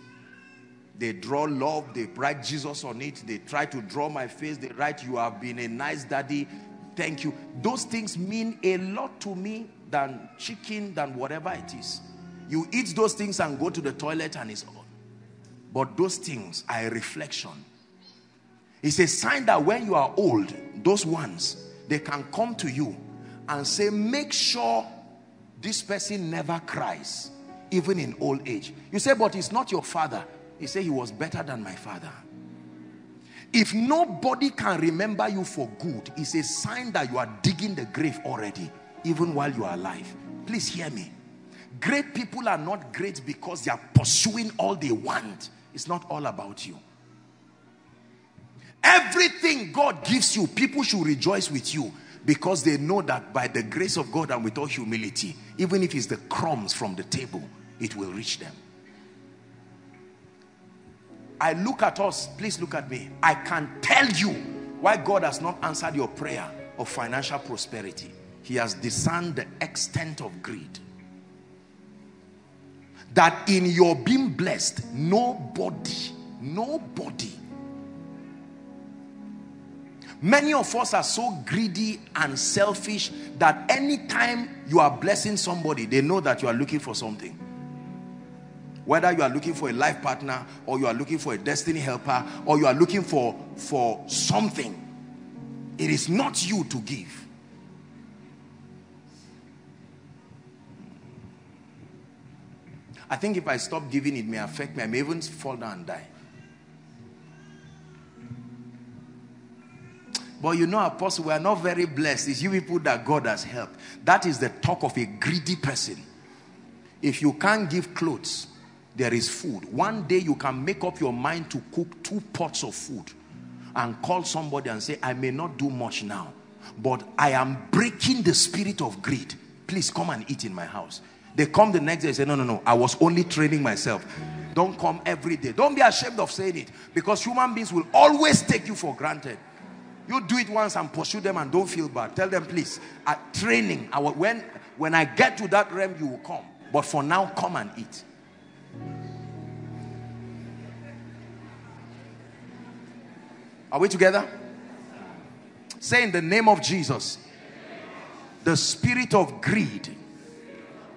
They draw love, they write Jesus on it, they try to draw my face, they write, You have been a nice daddy, thank you. Those things mean a lot to me than chicken, than whatever it is. You eat those things and go to the toilet and it's but those things are a reflection. It's a sign that when you are old, those ones, they can come to you and say, make sure this person never cries, even in old age. You say, but he's not your father. He said he was better than my father. If nobody can remember you for good, it's a sign that you are digging the grave already, even while you are alive. Please hear me. Great people are not great because they are pursuing all they want. It's not all about you. Everything God gives you, people should rejoice with you because they know that by the grace of God and with all humility, even if it's the crumbs from the table, it will reach them. I look at us, please look at me. I can tell you why God has not answered your prayer of financial prosperity. He has discerned the extent of greed that in your being blessed, nobody, nobody. Many of us are so greedy and selfish that anytime you are blessing somebody, they know that you are looking for something. Whether you are looking for a life partner or you are looking for a destiny helper or you are looking for, for something, it is not you to give. I think if I stop giving, it may affect me. I may even fall down and die. But you know, Apostle, we are not very blessed. It's you people that God has helped. That is the talk of a greedy person. If you can't give clothes, there is food. One day you can make up your mind to cook two pots of food and call somebody and say, I may not do much now, but I am breaking the spirit of greed. Please come and eat in my house. They come the next day and say, no, no, no, I was only training myself. Don't come every day. Don't be ashamed of saying it because human beings will always take you for granted. You do it once and pursue them and don't feel bad. Tell them, please, at training, our, when, When I get to that realm, you will come. But for now, come and eat. Are we together? Say in the name of Jesus, the spirit of greed,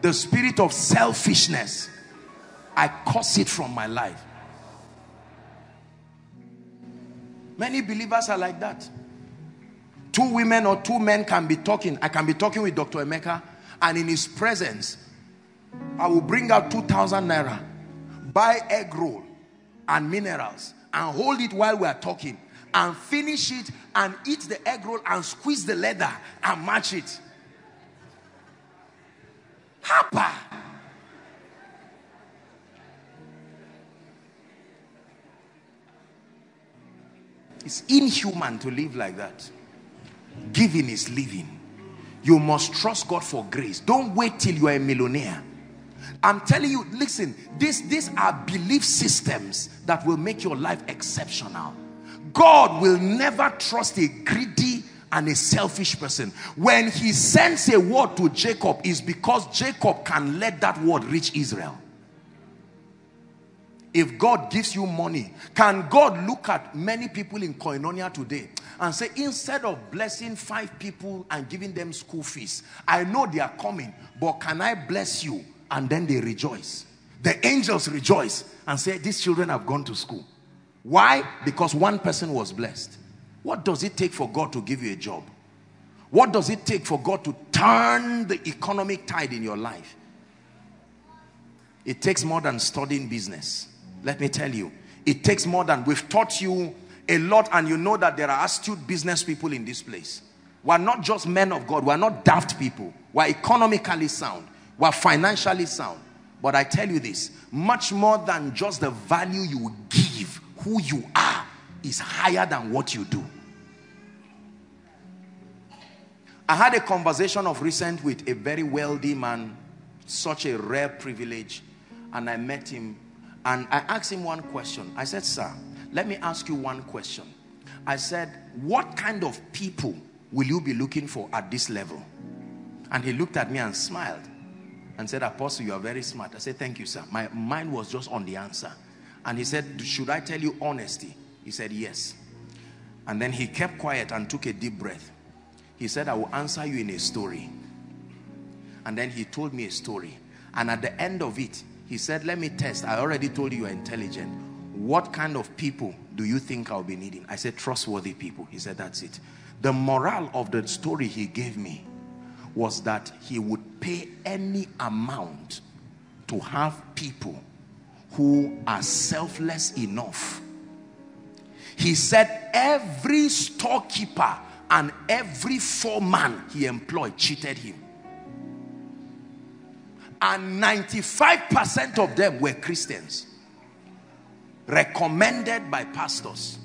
the spirit of selfishness, I curse it from my life. Many believers are like that. Two women or two men can be talking. I can be talking with Dr. Emeka and in his presence, I will bring out 2,000 naira, buy egg roll and minerals and hold it while we are talking and finish it and eat the egg roll and squeeze the leather and match it. Hapa. It's inhuman to live like that. Giving is living. You must trust God for grace. Don't wait till you are a millionaire. I'm telling you, listen, this, these are belief systems that will make your life exceptional. God will never trust a greedy and a selfish person. When he sends a word to Jacob is because Jacob can let that word reach Israel. If God gives you money, can God look at many people in Koinonia today and say, instead of blessing five people and giving them school fees, I know they are coming, but can I bless you? And then they rejoice. The angels rejoice and say, these children have gone to school. Why? Because one person was blessed. What does it take for God to give you a job? What does it take for God to turn the economic tide in your life? It takes more than studying business. Let me tell you, it takes more than we've taught you a lot and you know that there are astute business people in this place. We're not just men of God. We're not daft people. We're economically sound. We're financially sound. But I tell you this, much more than just the value you give who you are is higher than what you do. I had a conversation of recent with a very wealthy man, such a rare privilege, and I met him and I asked him one question. I said, sir, let me ask you one question. I said, what kind of people will you be looking for at this level? And he looked at me and smiled and said, Apostle, you are very smart. I said, thank you, sir. My mind was just on the answer. And he said, should I tell you honesty? He said, yes. And then he kept quiet and took a deep breath. He said, I will answer you in a story. And then he told me a story. And at the end of it, he said, let me test. I already told you you're intelligent. What kind of people do you think I'll be needing? I said, trustworthy people. He said, that's it. The moral of the story he gave me was that he would pay any amount to have people who are selfless enough. He said every storekeeper and every foreman he employed cheated him. And 95% of them were Christians. Recommended by pastors.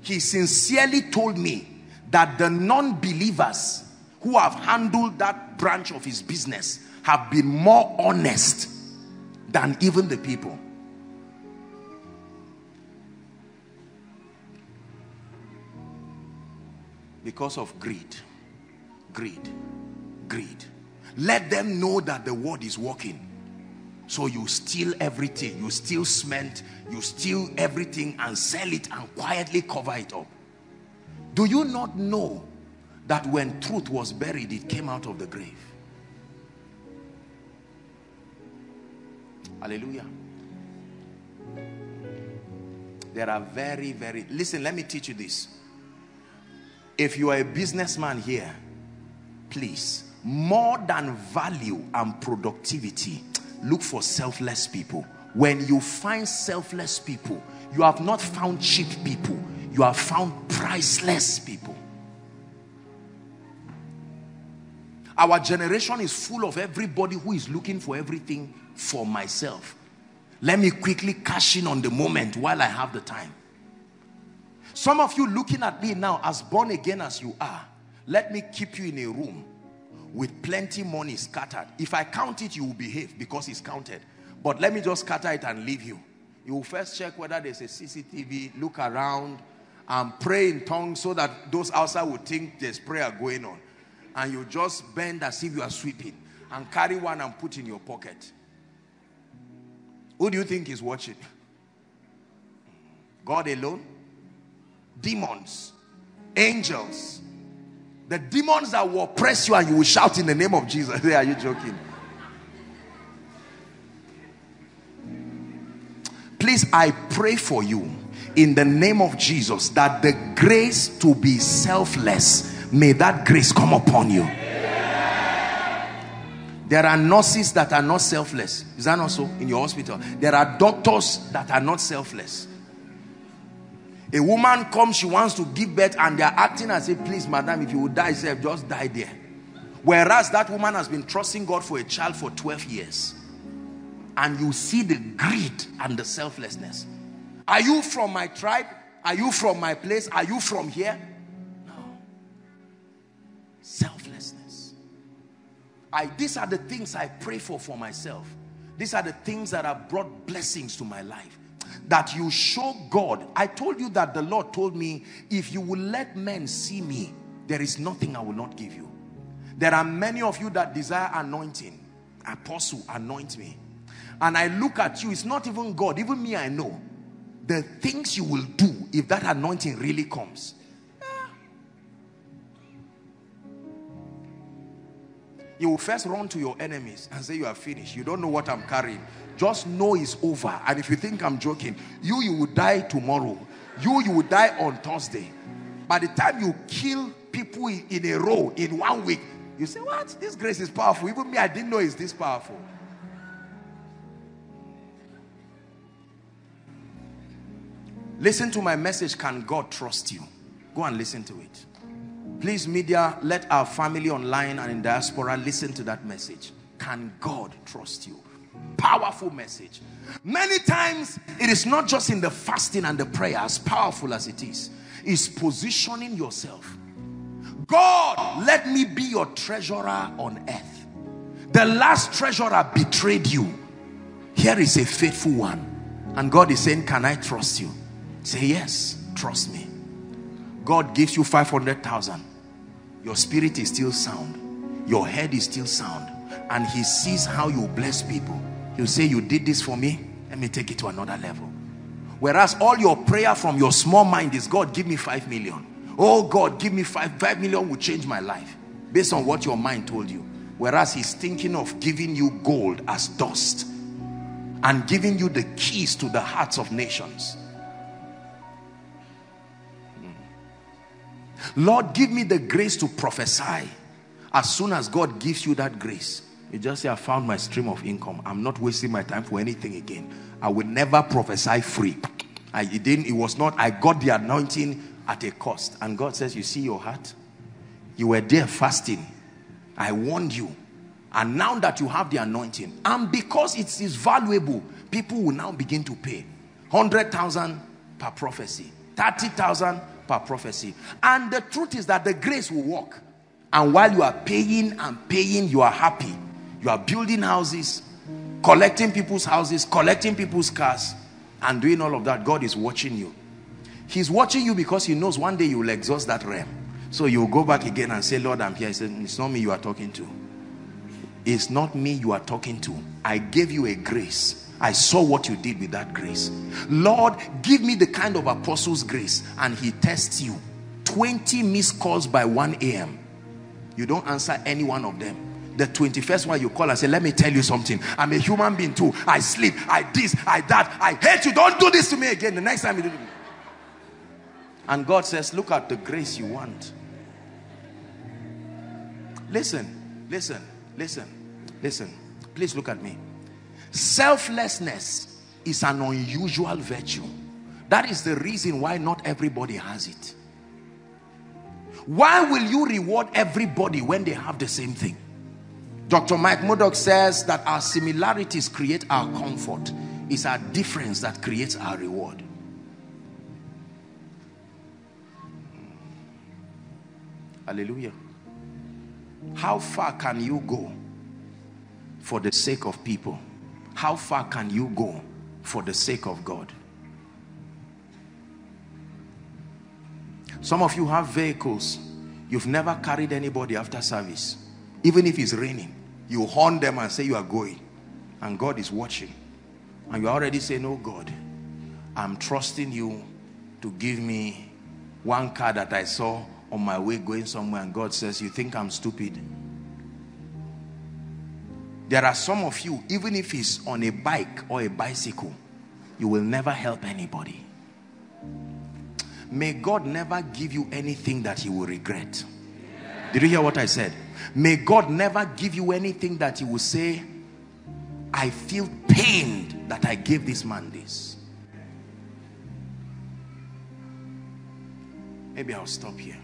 He sincerely told me that the non-believers who have handled that branch of his business have been more honest than even the people. Because of greed. Greed. Greed. Let them know that the word is working. So you steal everything. You steal cement. You steal everything and sell it and quietly cover it up. Do you not know that when truth was buried, it came out of the grave? Hallelujah. There are very, very, listen, let me teach you this. If you are a businessman here, please, more than value and productivity, look for selfless people. When you find selfless people, you have not found cheap people, you have found priceless people. Our generation is full of everybody who is looking for everything for myself. Let me quickly cash in on the moment while I have the time. Some of you looking at me now as born again as you are, let me keep you in a room with plenty money scattered. If I count it, you will behave because it's counted. But let me just scatter it and leave you. You will first check whether there's a CCTV, look around, and pray in tongues so that those outside would think there's prayer going on. and you just bend as if you are sweeping and carry one and put in your pocket. Who do you think is watching? God alone? Demons, angels. The demons that will oppress you and you will shout in the name of Jesus. Are you joking? Please, I pray for you in the name of Jesus that the grace to be selfless, may that grace come upon you. There are nurses that are not selfless. Is that also in your hospital? There are doctors that are not selfless. A woman comes, she wants to give birth, and they're acting as if, please, madam, if you would die, say, just die there. Whereas that woman has been trusting God for a child for 12 years. And you see the greed and the selflessness. Are you from my tribe? Are you from my place? Are you from here? No. Selflessness. I, these are the things I pray for for myself. These are the things that have brought blessings to my life. That you show God. I told you that the Lord told me, if you will let men see me, there is nothing I will not give you. There are many of you that desire anointing. Apostle, anoint me. And I look at you, it's not even God, even me, I know the things you will do if that anointing really comes. You will first run to your enemies and say you are finished. You don't know what I'm carrying. Just know it's over. And if you think I'm joking, you, you will die tomorrow. You, you will die on Thursday. By the time you kill people in a row in one week, you say, what? This grace is powerful. Even me, I didn't know it's this powerful. Listen to my message. Can God trust you? Go and listen to it. Please, media, let our family online and in diaspora listen to that message. Can God trust you? Powerful message. Many times, it is not just in the fasting and the prayer, as powerful as it is, is positioning yourself. God, let me be your treasurer on earth. The last treasurer betrayed you. Here is a faithful one. And God is saying, Can I trust you? Say yes, trust me. God gives you 500,000. Your spirit is still sound. Your head is still sound. And he sees how you bless people. He'll say, you did this for me. Let me take it to another level. Whereas all your prayer from your small mind is, God, give me 5 million. Oh God, give me 5, 5 million will change my life. Based on what your mind told you. Whereas he's thinking of giving you gold as dust. And giving you the keys to the hearts of nations. Hmm. Lord, give me the grace to prophesy. As soon as God gives you that grace, you just say, I found my stream of income. I'm not wasting my time for anything again. I will never prophesy free. I it didn't, it was not, I got the anointing at a cost. And God says, You see your heart? You were there fasting. I warned you. And now that you have the anointing, and because it is valuable, people will now begin to pay 100,000 per prophecy, 30,000 per prophecy. And the truth is that the grace will work. And while you are paying and paying, you are happy. You are building houses, collecting people's houses, collecting people's cars, and doing all of that. God is watching you. He's watching you because he knows one day you will exhaust that realm. So you go back again and say, Lord, I'm here. He said, It's not me you are talking to. It's not me you are talking to. I gave you a grace I saw what you did with that grace. Lord, give me the kind of apostles' grace. And he tests you. 20 missed calls by 1 a.m. You don't answer any one of them. The 21st one you call and say, Let me tell you something. I'm a human being too. I sleep, I this, I that, I hate you. Don't do this to me again. The next time you do it. And God says, Look at the grace you want. Listen, listen, listen, listen. Please look at me. Selflessness is an unusual virtue. That is the reason why not everybody has it. Why will you reward everybody when they have the same thing? Dr. Mike Murdock says that our similarities create our comfort. It's our difference that creates our reward. Hallelujah. How far can you go for the sake of people? how far can you go for the sake of God? Some of you have vehicles. You've never carried anybody after service. Even if it's raining, you horn them and say you are going. And God is watching. And you already say, no, God, I'm trusting you to give me one car that I saw on my way going somewhere. And God says, you think I'm stupid? There are some of you, even if it's on a bike or a bicycle, you will never help anybody. May God never give you anything that he will regret. Did you hear what I said? May God never give you anything that he will say, I feel pained that I gave this man this. Maybe I'll stop here.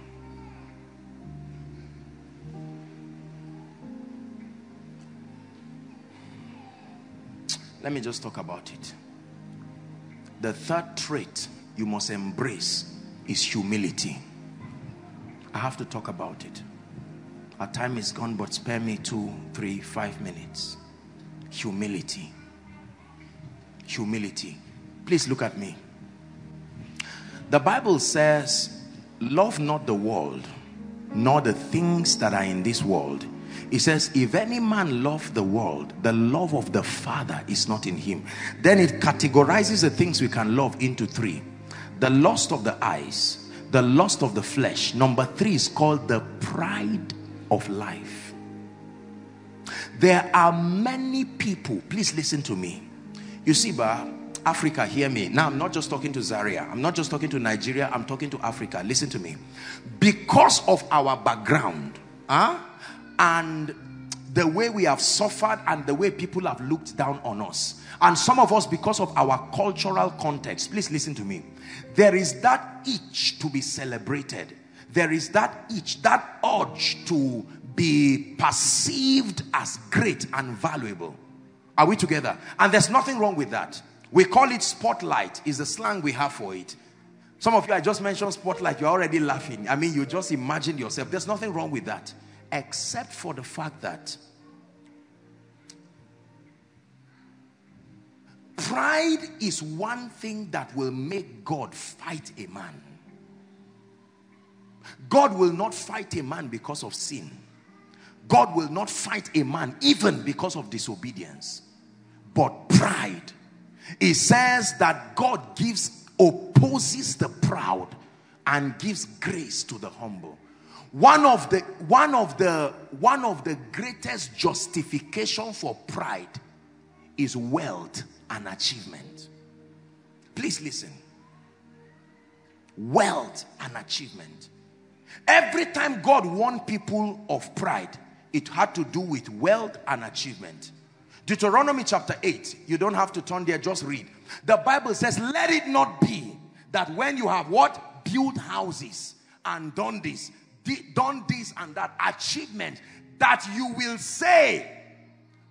Let me just talk about it. The third trait you must embrace is humility. I have to talk about it. Our time is gone, but spare me two, three, five minutes. Humility. Humility. Please look at me. The Bible says, Love not the world, nor the things that are in this world. It says, if any man love the world, the love of the Father is not in him. Then it categorizes the things we can love into three. The lust of the eyes, the lust of the flesh. Number three is called the pride of life. There are many people, please listen to me. You see, Ba, Africa, hear me. Now, I'm not just talking to Zaria. I'm not just talking to Nigeria. I'm talking to Africa. Listen to me. Because of our background, huh? and the way we have suffered and the way people have looked down on us and some of us because of our cultural context please listen to me there is that itch to be celebrated there is that itch that urge to be perceived as great and valuable. Are we together? And there's nothing wrong with that. We call it spotlight is the slang we have for it. Some of you i just mentioned spotlight you're already laughing. I mean you just imagine yourself. There's nothing wrong with that except for the fact that pride is one thing that will make God fight a man. God will not fight a man because of sin. God will not fight a man even because of disobedience. But pride, it says that God gives, opposes the proud and gives grace to the humble. One of the one of the one of the greatest justification for pride is wealth and achievement. Please listen. Wealth and achievement every time god warned people of pride it had to do with wealth and achievement. Deuteronomy chapter 8 you don't have to turn there just read. The bible says let it not be that when you have what? Built houses and done this done this and that achievement that you will say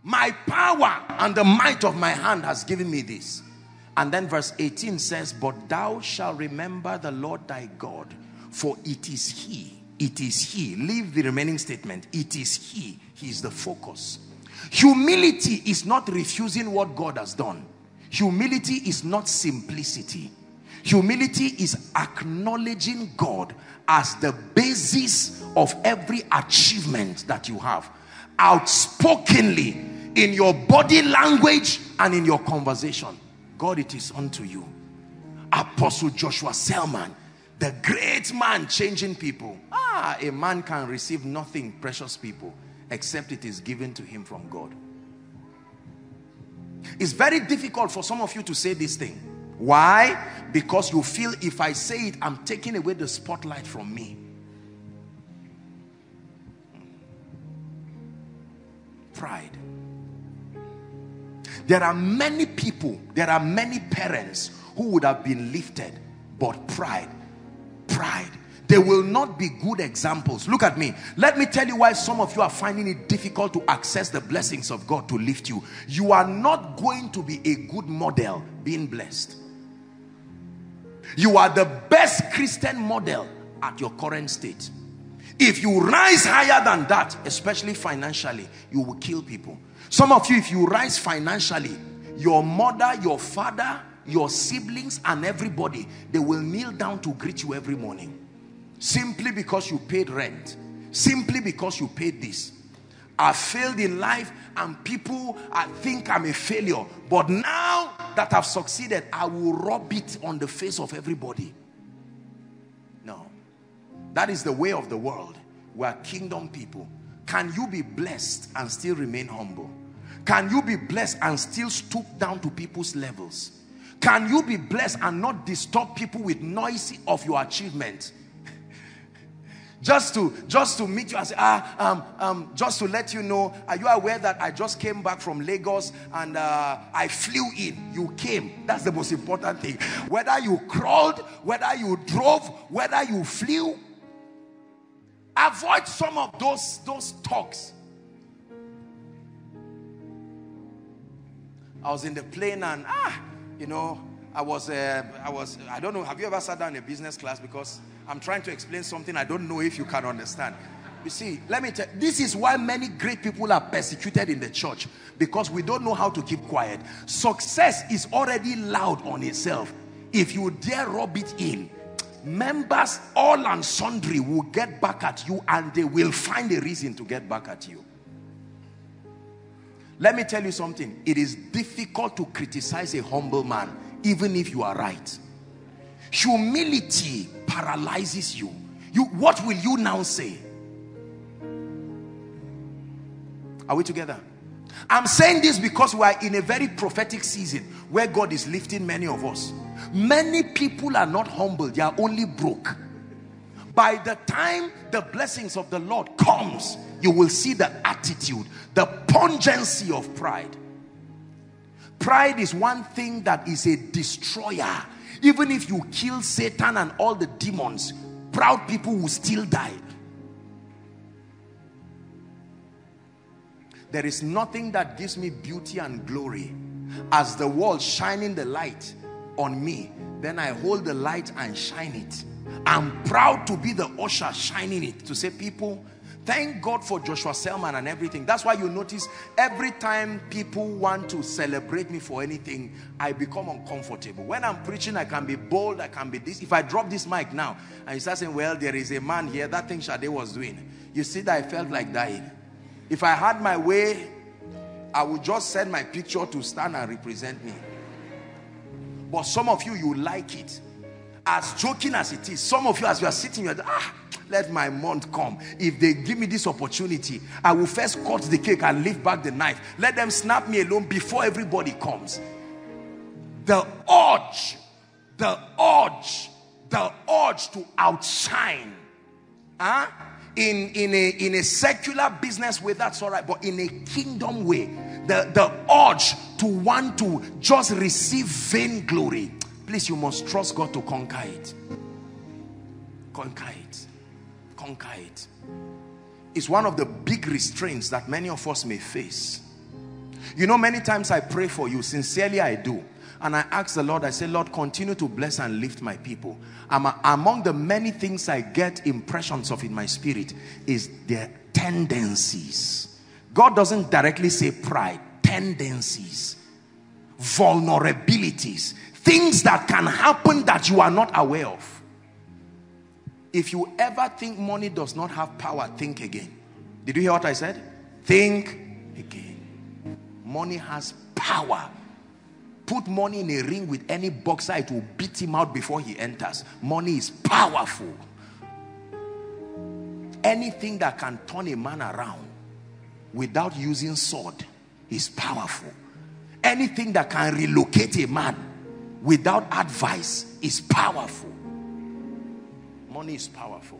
my power and the might of my hand has given me this and then verse 18 says but thou shalt remember the lord thy god for it is he it is he leave the remaining statement it is he he is the focus. Humility is not refusing what god has done. Humility is not simplicity. Humility is acknowledging god as the basis of every achievement that you have outspokenly in your body language and in your conversation. God it is unto you. Apostle Joshua Selman the great man changing people ah a man can receive nothing precious people except it is given to him from God it's very difficult for some of you to say this thing why? Because you feel if I say it, I'm taking away the spotlight from me. Pride. There are many people, there are many parents who would have been lifted, but pride, pride. They will not be good examples. Look at me. Let me tell you why some of you are finding it difficult to access the blessings of God to lift you. You are not going to be a good model being blessed. You are the best Christian model at your current state. If you rise higher than that, especially financially, you will kill people. Some of you, if you rise financially, your mother, your father, your siblings and everybody, they will kneel down to greet you every morning. simply because you paid rent, simply because you paid this. I failed in life and people I think I'm a failure. But now that I've succeeded, I will rub it on the face of everybody. No. That is the way of the world. We are kingdom people. Can you be blessed and still remain humble? Can you be blessed and still stoop down to people's levels? Can you be blessed and not disturb people with noise of your achievement? just to just to meet you and say ah um um just to let you know are you aware that i just came back from lagos and uh, i flew in? You came. That's the most important thing. Whether you crawled whether you drove whether you flew avoid some of those those talks. I was in the plane and ah you know i was uh, i was i don't know have you ever sat down in a business class because I'm trying to explain something I don't know if you can understand. You see, let me tell this is why many great people are persecuted in the church because we don't know how to keep quiet. Success is already loud on itself. If you dare rub it in, members all and sundry will get back at you and they will find a reason to get back at you. Let me tell you something. It is difficult to criticize a humble man even if you are right. Humility paralyzes you. You, what will you now say? Are we together? I'm saying this because we are in a very prophetic season where God is lifting many of us. Many people are not humble, they are only broke. By the time the blessings of the Lord comes, you will see the attitude, the pungency of pride. Pride is one thing that is a destroyer even if you kill Satan and all the demons, proud people will still die. There is nothing that gives me beauty and glory as the world shining the light on me. Then I hold the light and shine it. I'm proud to be the usher shining it to say, people, Thank God for Joshua Selman and everything. That's why you notice every time people want to celebrate me for anything, I become uncomfortable. When I'm preaching, I can be bold, I can be this. If I drop this mic now and you start saying, well, there is a man here, that thing Shade was doing. You see that I felt like dying. If I had my way, I would just send my picture to stand and represent me. But some of you, you like it. As joking as it is, some of you, as you are sitting, you're ah, let my month come. If they give me this opportunity, I will first cut the cake and leave back the knife. Let them snap me alone before everybody comes. The urge, the urge, the urge to outshine. Huh? In, in, a, in a secular business way, that's all right. But in a kingdom way, the, the urge to want to just receive vain glory. Please, you must trust God to conquer it. Conquer it conquer it. It's one of the big restraints that many of us may face. You know, many times I pray for you, sincerely I do. And I ask the Lord, I say, Lord, continue to bless and lift my people. I'm a, among the many things I get impressions of in my spirit is their tendencies. God doesn't directly say pride, tendencies, vulnerabilities, things that can happen that you are not aware of. If you ever think money does not have power, think again. Did you hear what I said? Think again. Money has power. Put money in a ring with any boxer, it will beat him out before he enters. Money is powerful. Anything that can turn a man around without using sword is powerful. Anything that can relocate a man without advice is powerful. Money is powerful.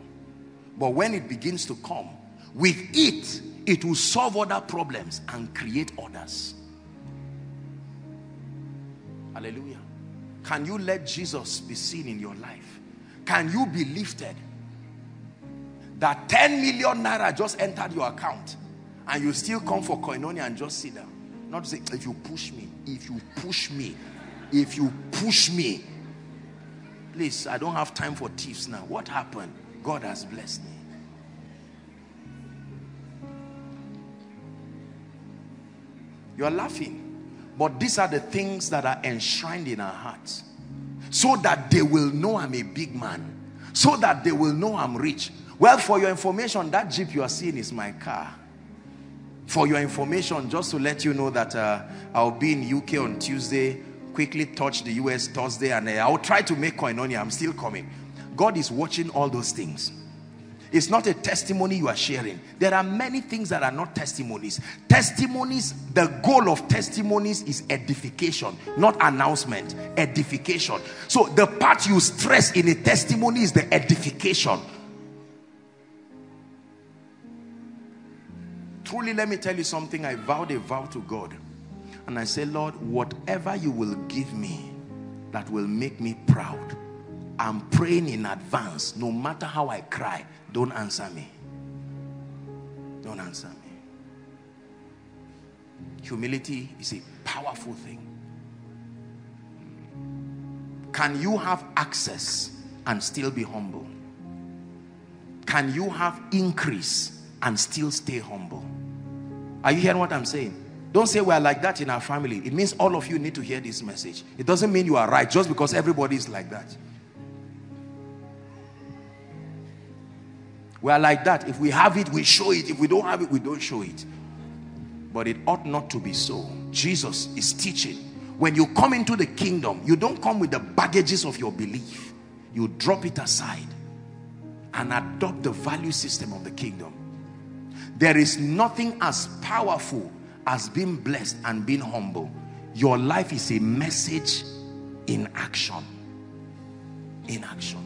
But when it begins to come, with it, it will solve other problems and create others. Hallelujah. Can you let Jesus be seen in your life? Can you be lifted? That 10 million naira just entered your account and you still come for koinonia and just sit down. Not to say, if you push me, if you push me, if you push me, Please, I don't have time for thieves now. What happened? God has blessed me. You're laughing. But these are the things that are enshrined in our hearts. So that they will know I'm a big man. so that they will know I'm rich. Well, for your information, that Jeep you are seeing is my car. For your information, just to let you know that uh, I'll be in UK on Tuesday, quickly touch the US Thursday, and uh, I'll try to make koinonia. I'm still coming. God is watching all those things. It's not a testimony you are sharing. There are many things that are not testimonies. Testimonies, the goal of testimonies is edification, not announcement. Edification. So the part you stress in a testimony is the edification. Truly, let me tell you something. I vowed a vow to God. And I say, Lord, whatever you will give me that will make me proud, I'm praying in advance, no matter how I cry, don't answer me. Don't answer me. Humility is a powerful thing. Can you have access and still be humble? Can you have increase and still stay humble? Are you hearing what I'm saying? Don't say we're like that in our family. It means all of you need to hear this message. It doesn't mean you are right just because everybody is like that. We are like that. If we have it, we show it. If we don't have it, we don't show it. But it ought not to be so. Jesus is teaching. When you come into the kingdom, you don't come with the baggages of your belief. You drop it aside and adopt the value system of the kingdom. There is nothing as powerful as being blessed and being humble. Your life is a message in action. In action.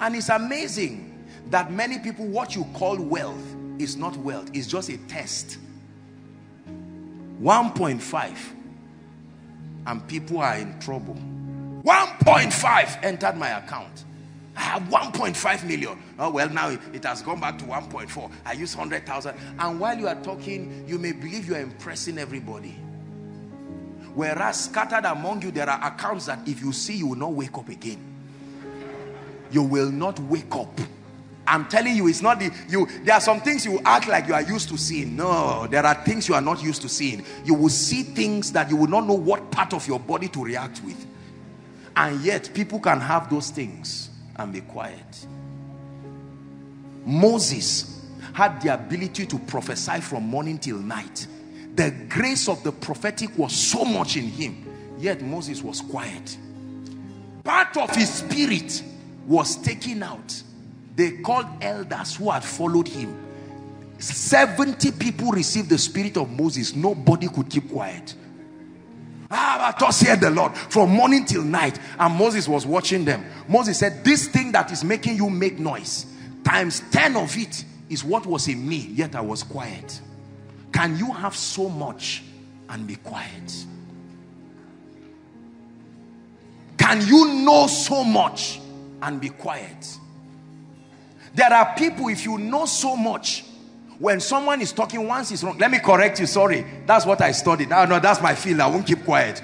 And it's amazing that many people what you call wealth is not wealth it's just a test 1.5 and people are in trouble 1.5 entered my account I have 1.5 million. Oh, well, now it, has gone back to 1.4. I use 100,000. And while you are talking, you may believe you are impressing everybody. Whereas scattered among you, there are accounts that if you see, you will not wake up again. You will not wake up. I'm telling you, it's not the you. There are some things you act like you are used to seeing. No, there are things you are not used to seeing. You will see things that you will not know what part of your body to react with. And yet, people can have those things and be quiet. Moses had the ability to prophesy from morning till night. The grace of the prophetic was so much in him, yet Moses was quiet. Part of his spirit was taken out they called elders who had followed him 70 people received the spirit of Moses nobody could keep quiet Ah, thus said the Lord from morning till night. And Moses was watching them. Moses said, This thing that is making you make noise, times 10 of it is what was in me, yet I was quiet. Can you have so much and be quiet? Can you know so much and be quiet? There are people, if you know so much, when someone is talking once is wrong, let me correct you, sorry. That's what I studied. No, no, that's my feel. I won't keep quiet.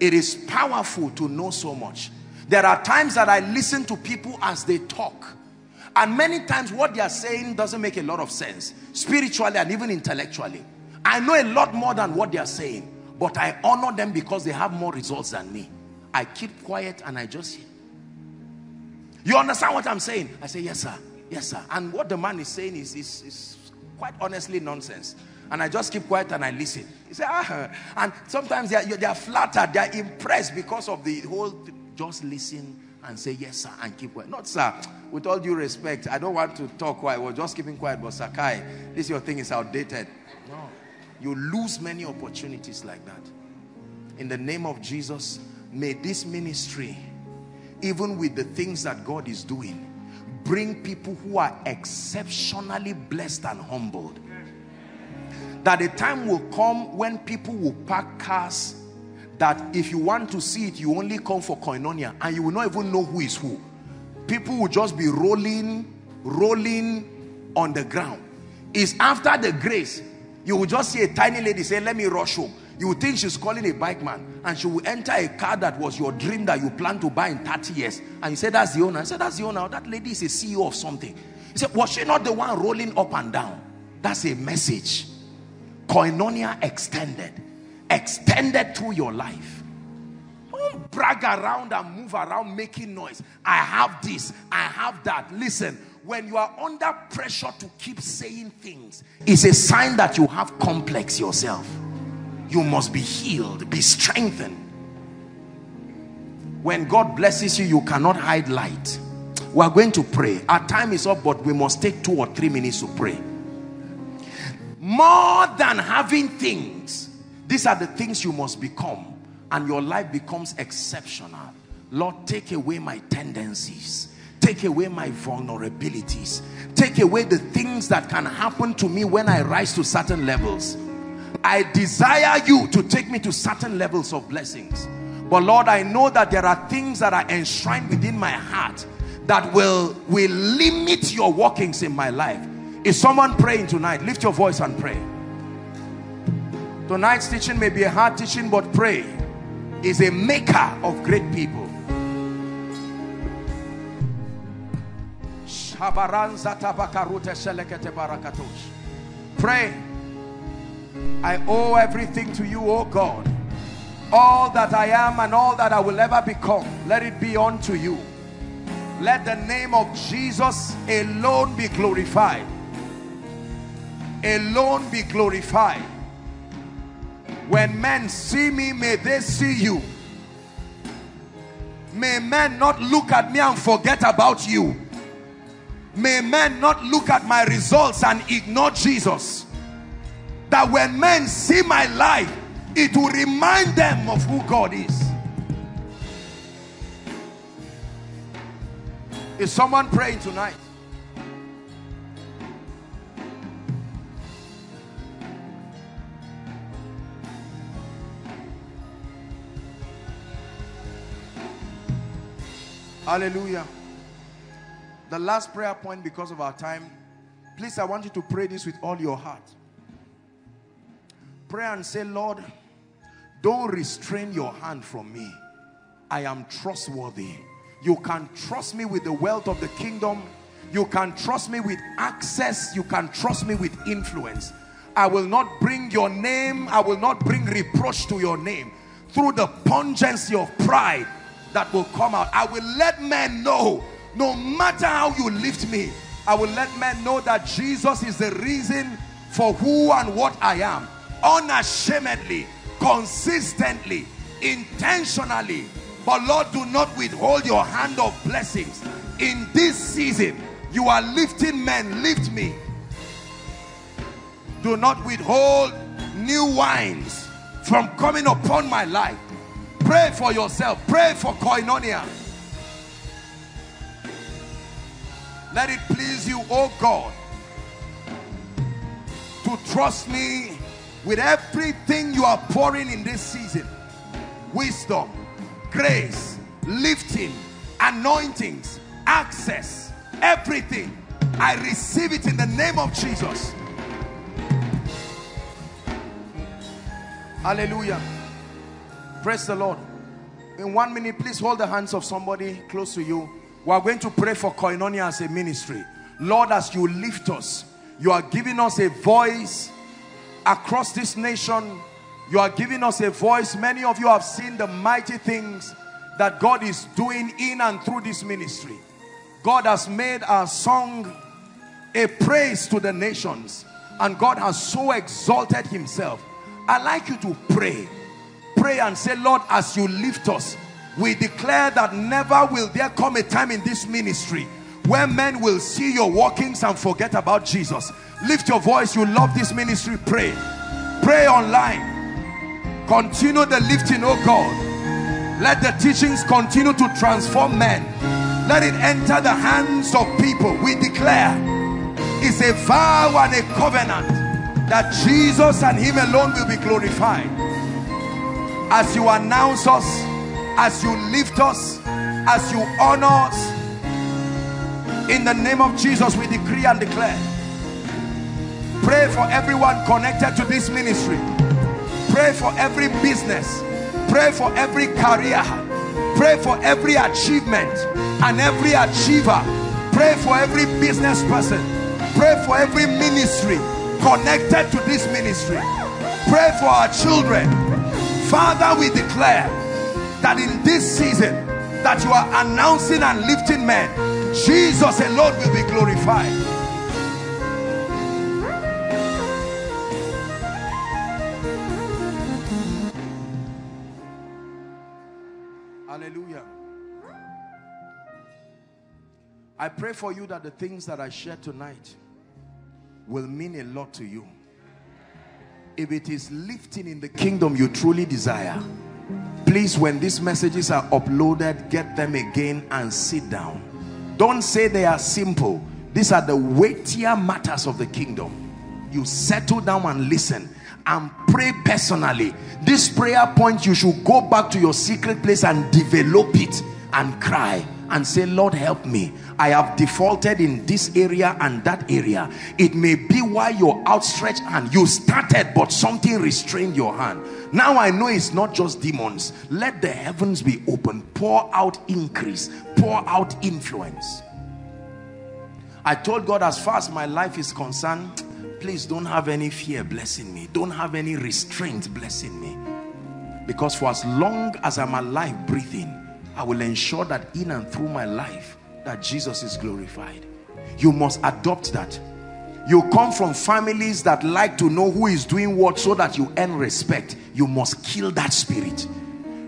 It is powerful to know so much. There are times that I listen to people as they talk. And many times what they are saying doesn't make a lot of sense. Spiritually and even intellectually. I know a lot more than what they are saying. But I honor them because they have more results than me. I keep quiet and I just you understand what I'm saying? I say, yes, sir. Yes, sir. And what the man is saying is, is, is quite honestly nonsense. And I just keep quiet and I listen. He say, ah. And sometimes they are, they are flattered, they are impressed because of the whole, just listen and say, yes, sir, and keep quiet. Not, sir, with all due respect, I don't want to talk quiet. We're just keeping quiet, but Sakai, this your thing is outdated. No. You lose many opportunities like that. In the name of Jesus, may this ministry even with the things that God is doing, bring people who are exceptionally blessed and humbled. That a time will come when people will park cars that if you want to see it, you only come for koinonia and you will not even know who is who. People will just be rolling, rolling on the ground. It's after the grace, you will just see a tiny lady say, let me rush home you think she's calling a bike man and she will enter a car that was your dream that you plan to buy in 30 years. And you say, that's the owner. I said, that's the owner. That lady is a CEO of something. He said, was she not the one rolling up and down? That's a message. Koinonia extended. Extended through your life. Don't brag around and move around making noise. I have this, I have that. Listen, when you are under pressure to keep saying things, it's a sign that you have complex yourself. You must be healed, be strengthened. When God blesses you, you cannot hide light. We are going to pray. Our time is up, but we must take two or three minutes to pray. More than having things, these are the things you must become, and your life becomes exceptional. Lord, take away my tendencies Take away my vulnerabilities. Take away the things that can happen to me when I rise to certain levels. I desire you to take me to certain levels of blessings. But Lord, I know that there are things that are enshrined within my heart that will, will limit your workings in my life. Is someone praying tonight? Lift your voice and pray. Tonight's teaching may be a hard teaching, but pray is a maker of great people. Pray. I owe everything to you, oh God. All that I am and all that I will ever become, let it be unto you. Let the name of Jesus alone be glorified. Alone be glorified. When men see me, may they see you. May men not look at me and forget about you. May men not look at my results and ignore Jesus. That when men see my life, it will remind them of who God is. Is someone praying tonight? Hallelujah. The last prayer point because of our time. Please, I want you to pray this with all your heart. Pray and say, Lord, don't restrain your hand from me. I am trustworthy. You can trust me with the wealth of the kingdom. You can trust me with access. You can trust me with influence. I will not bring your name. I will not bring reproach to your name. Through the pungency of pride that will come out. I will let men know no matter how you lift me, I will let men know that Jesus is the reason for who and what I am. Unashamedly, consistently, intentionally. But Lord, do not withhold your hand of blessings. In this season, you are lifting men. Lift me. Do not withhold new wines from coming upon my life. Pray for yourself. Pray for koinonia. Let it please you, oh God, to trust me with everything you are pouring in this season. Wisdom, grace, lifting, anointings, access, everything. I receive it in the name of Jesus. Hallelujah. Praise the Lord. In one minute, please hold the hands of somebody close to you. We are going to pray for Koinonia as a ministry. Lord, as you lift us, you are giving us a voice across this nation. You are giving us a voice. Many of you have seen the mighty things that God is doing in and through this ministry. God has made our song a praise to the nations and God has so exalted himself. i like you to pray. Pray and say, Lord, as you lift us, we declare that never will there come a time in this ministry where men will see your workings and forget about Jesus. Lift your voice. You love this ministry. Pray. Pray online. Continue the lifting, oh God. Let the teachings continue to transform men. Let it enter the hands of people. We declare it's a vow and a covenant that Jesus and him alone will be glorified. As you announce us as you lift us, as you honor us. In the name of Jesus, we decree and declare. Pray for everyone connected to this ministry. Pray for every business. Pray for every career. Pray for every achievement and every achiever. Pray for every business person. Pray for every ministry connected to this ministry. Pray for our children. Father, we declare that in this season that you are announcing and lifting men, Jesus alone will be glorified. I pray for you that the things that I share tonight will mean a lot to you. If it is lifting in the kingdom you truly desire, please when these messages are uploaded, get them again and sit down. Don't say they are simple. These are the weightier matters of the kingdom. You settle down and listen and pray personally. This prayer point, you should go back to your secret place and develop it and cry and say, Lord, help me. I have defaulted in this area and that area. It may be why your outstretched hand, you started, but something restrained your hand. Now I know it's not just demons. Let the heavens be open. Pour out increase. Pour out influence. I told God as far as my life is concerned, please don't have any fear blessing me. Don't have any restraint blessing me. Because for as long as I'm alive breathing, I will ensure that in and through my life that Jesus is glorified. You must adopt that. You come from families that like to know who is doing what so that you earn respect. You must kill that spirit.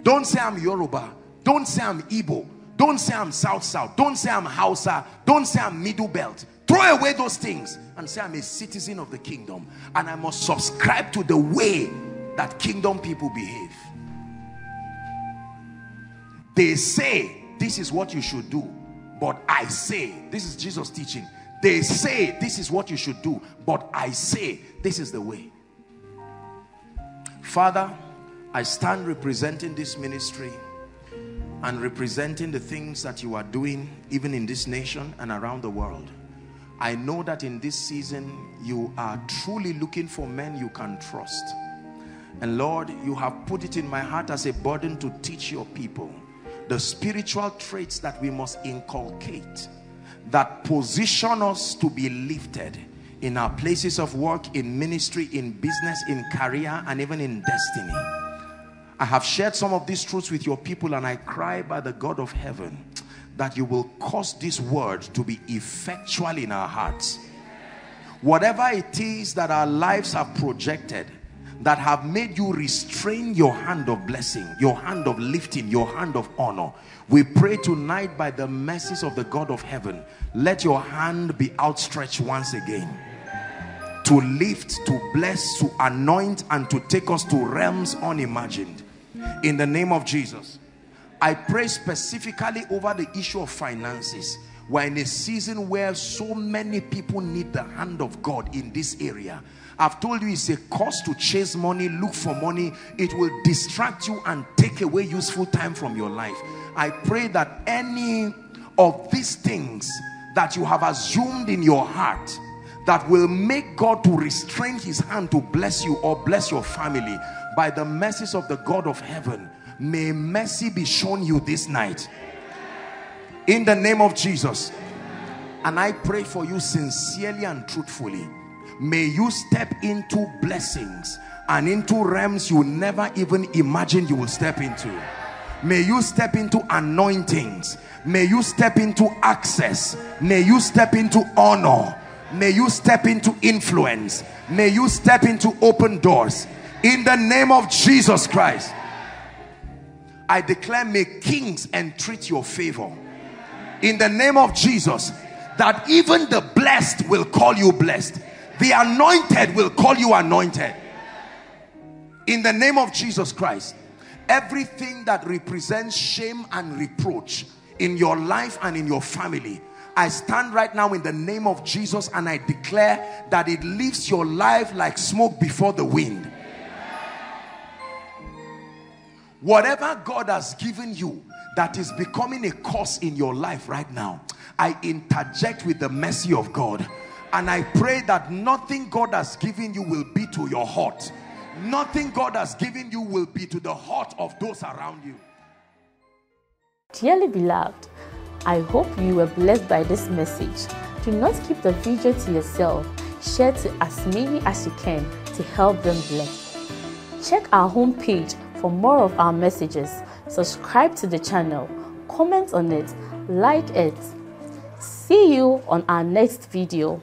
Don't say I'm Yoruba. Don't say I'm Igbo. Don't say I'm South South. Don't say I'm Hausa. Don't say I'm Middle Belt. Throw away those things and say I'm a citizen of the kingdom and I must subscribe to the way that kingdom people behave. They say this is what you should do, but I say, this is Jesus teaching. They say this is what you should do, but I say this is the way. Father, I stand representing this ministry and representing the things that you are doing even in this nation and around the world. I know that in this season you are truly looking for men you can trust. And Lord, you have put it in my heart as a burden to teach your people the spiritual traits that we must inculcate that position us to be lifted in our places of work, in ministry, in business, in career, and even in destiny. I have shared some of these truths with your people and I cry by the God of heaven that you will cause this word to be effectual in our hearts. Whatever it is that our lives have projected, that have made you restrain your hand of blessing, your hand of lifting, your hand of honor. We pray tonight by the mercies of the God of heaven, let your hand be outstretched once again to lift, to bless, to anoint, and to take us to realms unimagined. In the name of Jesus, I pray specifically over the issue of finances. We're in a season where so many people need the hand of God in this area I've told you it's a cost to chase money, look for money. It will distract you and take away useful time from your life. I pray that any of these things that you have assumed in your heart that will make God to restrain his hand to bless you or bless your family by the mercies of the God of heaven. May mercy be shown you this night. In the name of Jesus. And I pray for you sincerely and truthfully may you step into blessings and into realms you never even imagined you will step into. May you step into anointings. May you step into access. May you step into honor. May you step into influence. May you step into open doors. In the name of Jesus Christ I declare may kings entreat your favor. In the name of Jesus that even the blessed will call you blessed the anointed will call you anointed. In the name of Jesus Christ, everything that represents shame and reproach in your life and in your family, I stand right now in the name of Jesus and I declare that it leaves your life like smoke before the wind. Whatever God has given you that is becoming a curse in your life right now, I interject with the mercy of God and I pray that nothing God has given you will be to your heart. Nothing God has given you will be to the heart of those around you. Dearly beloved, I hope you were blessed by this message. Do not keep the video to yourself. Share to as many as you can to help them bless. Check our homepage for more of our messages subscribe to the channel, comment on it, like it. See you on our next video.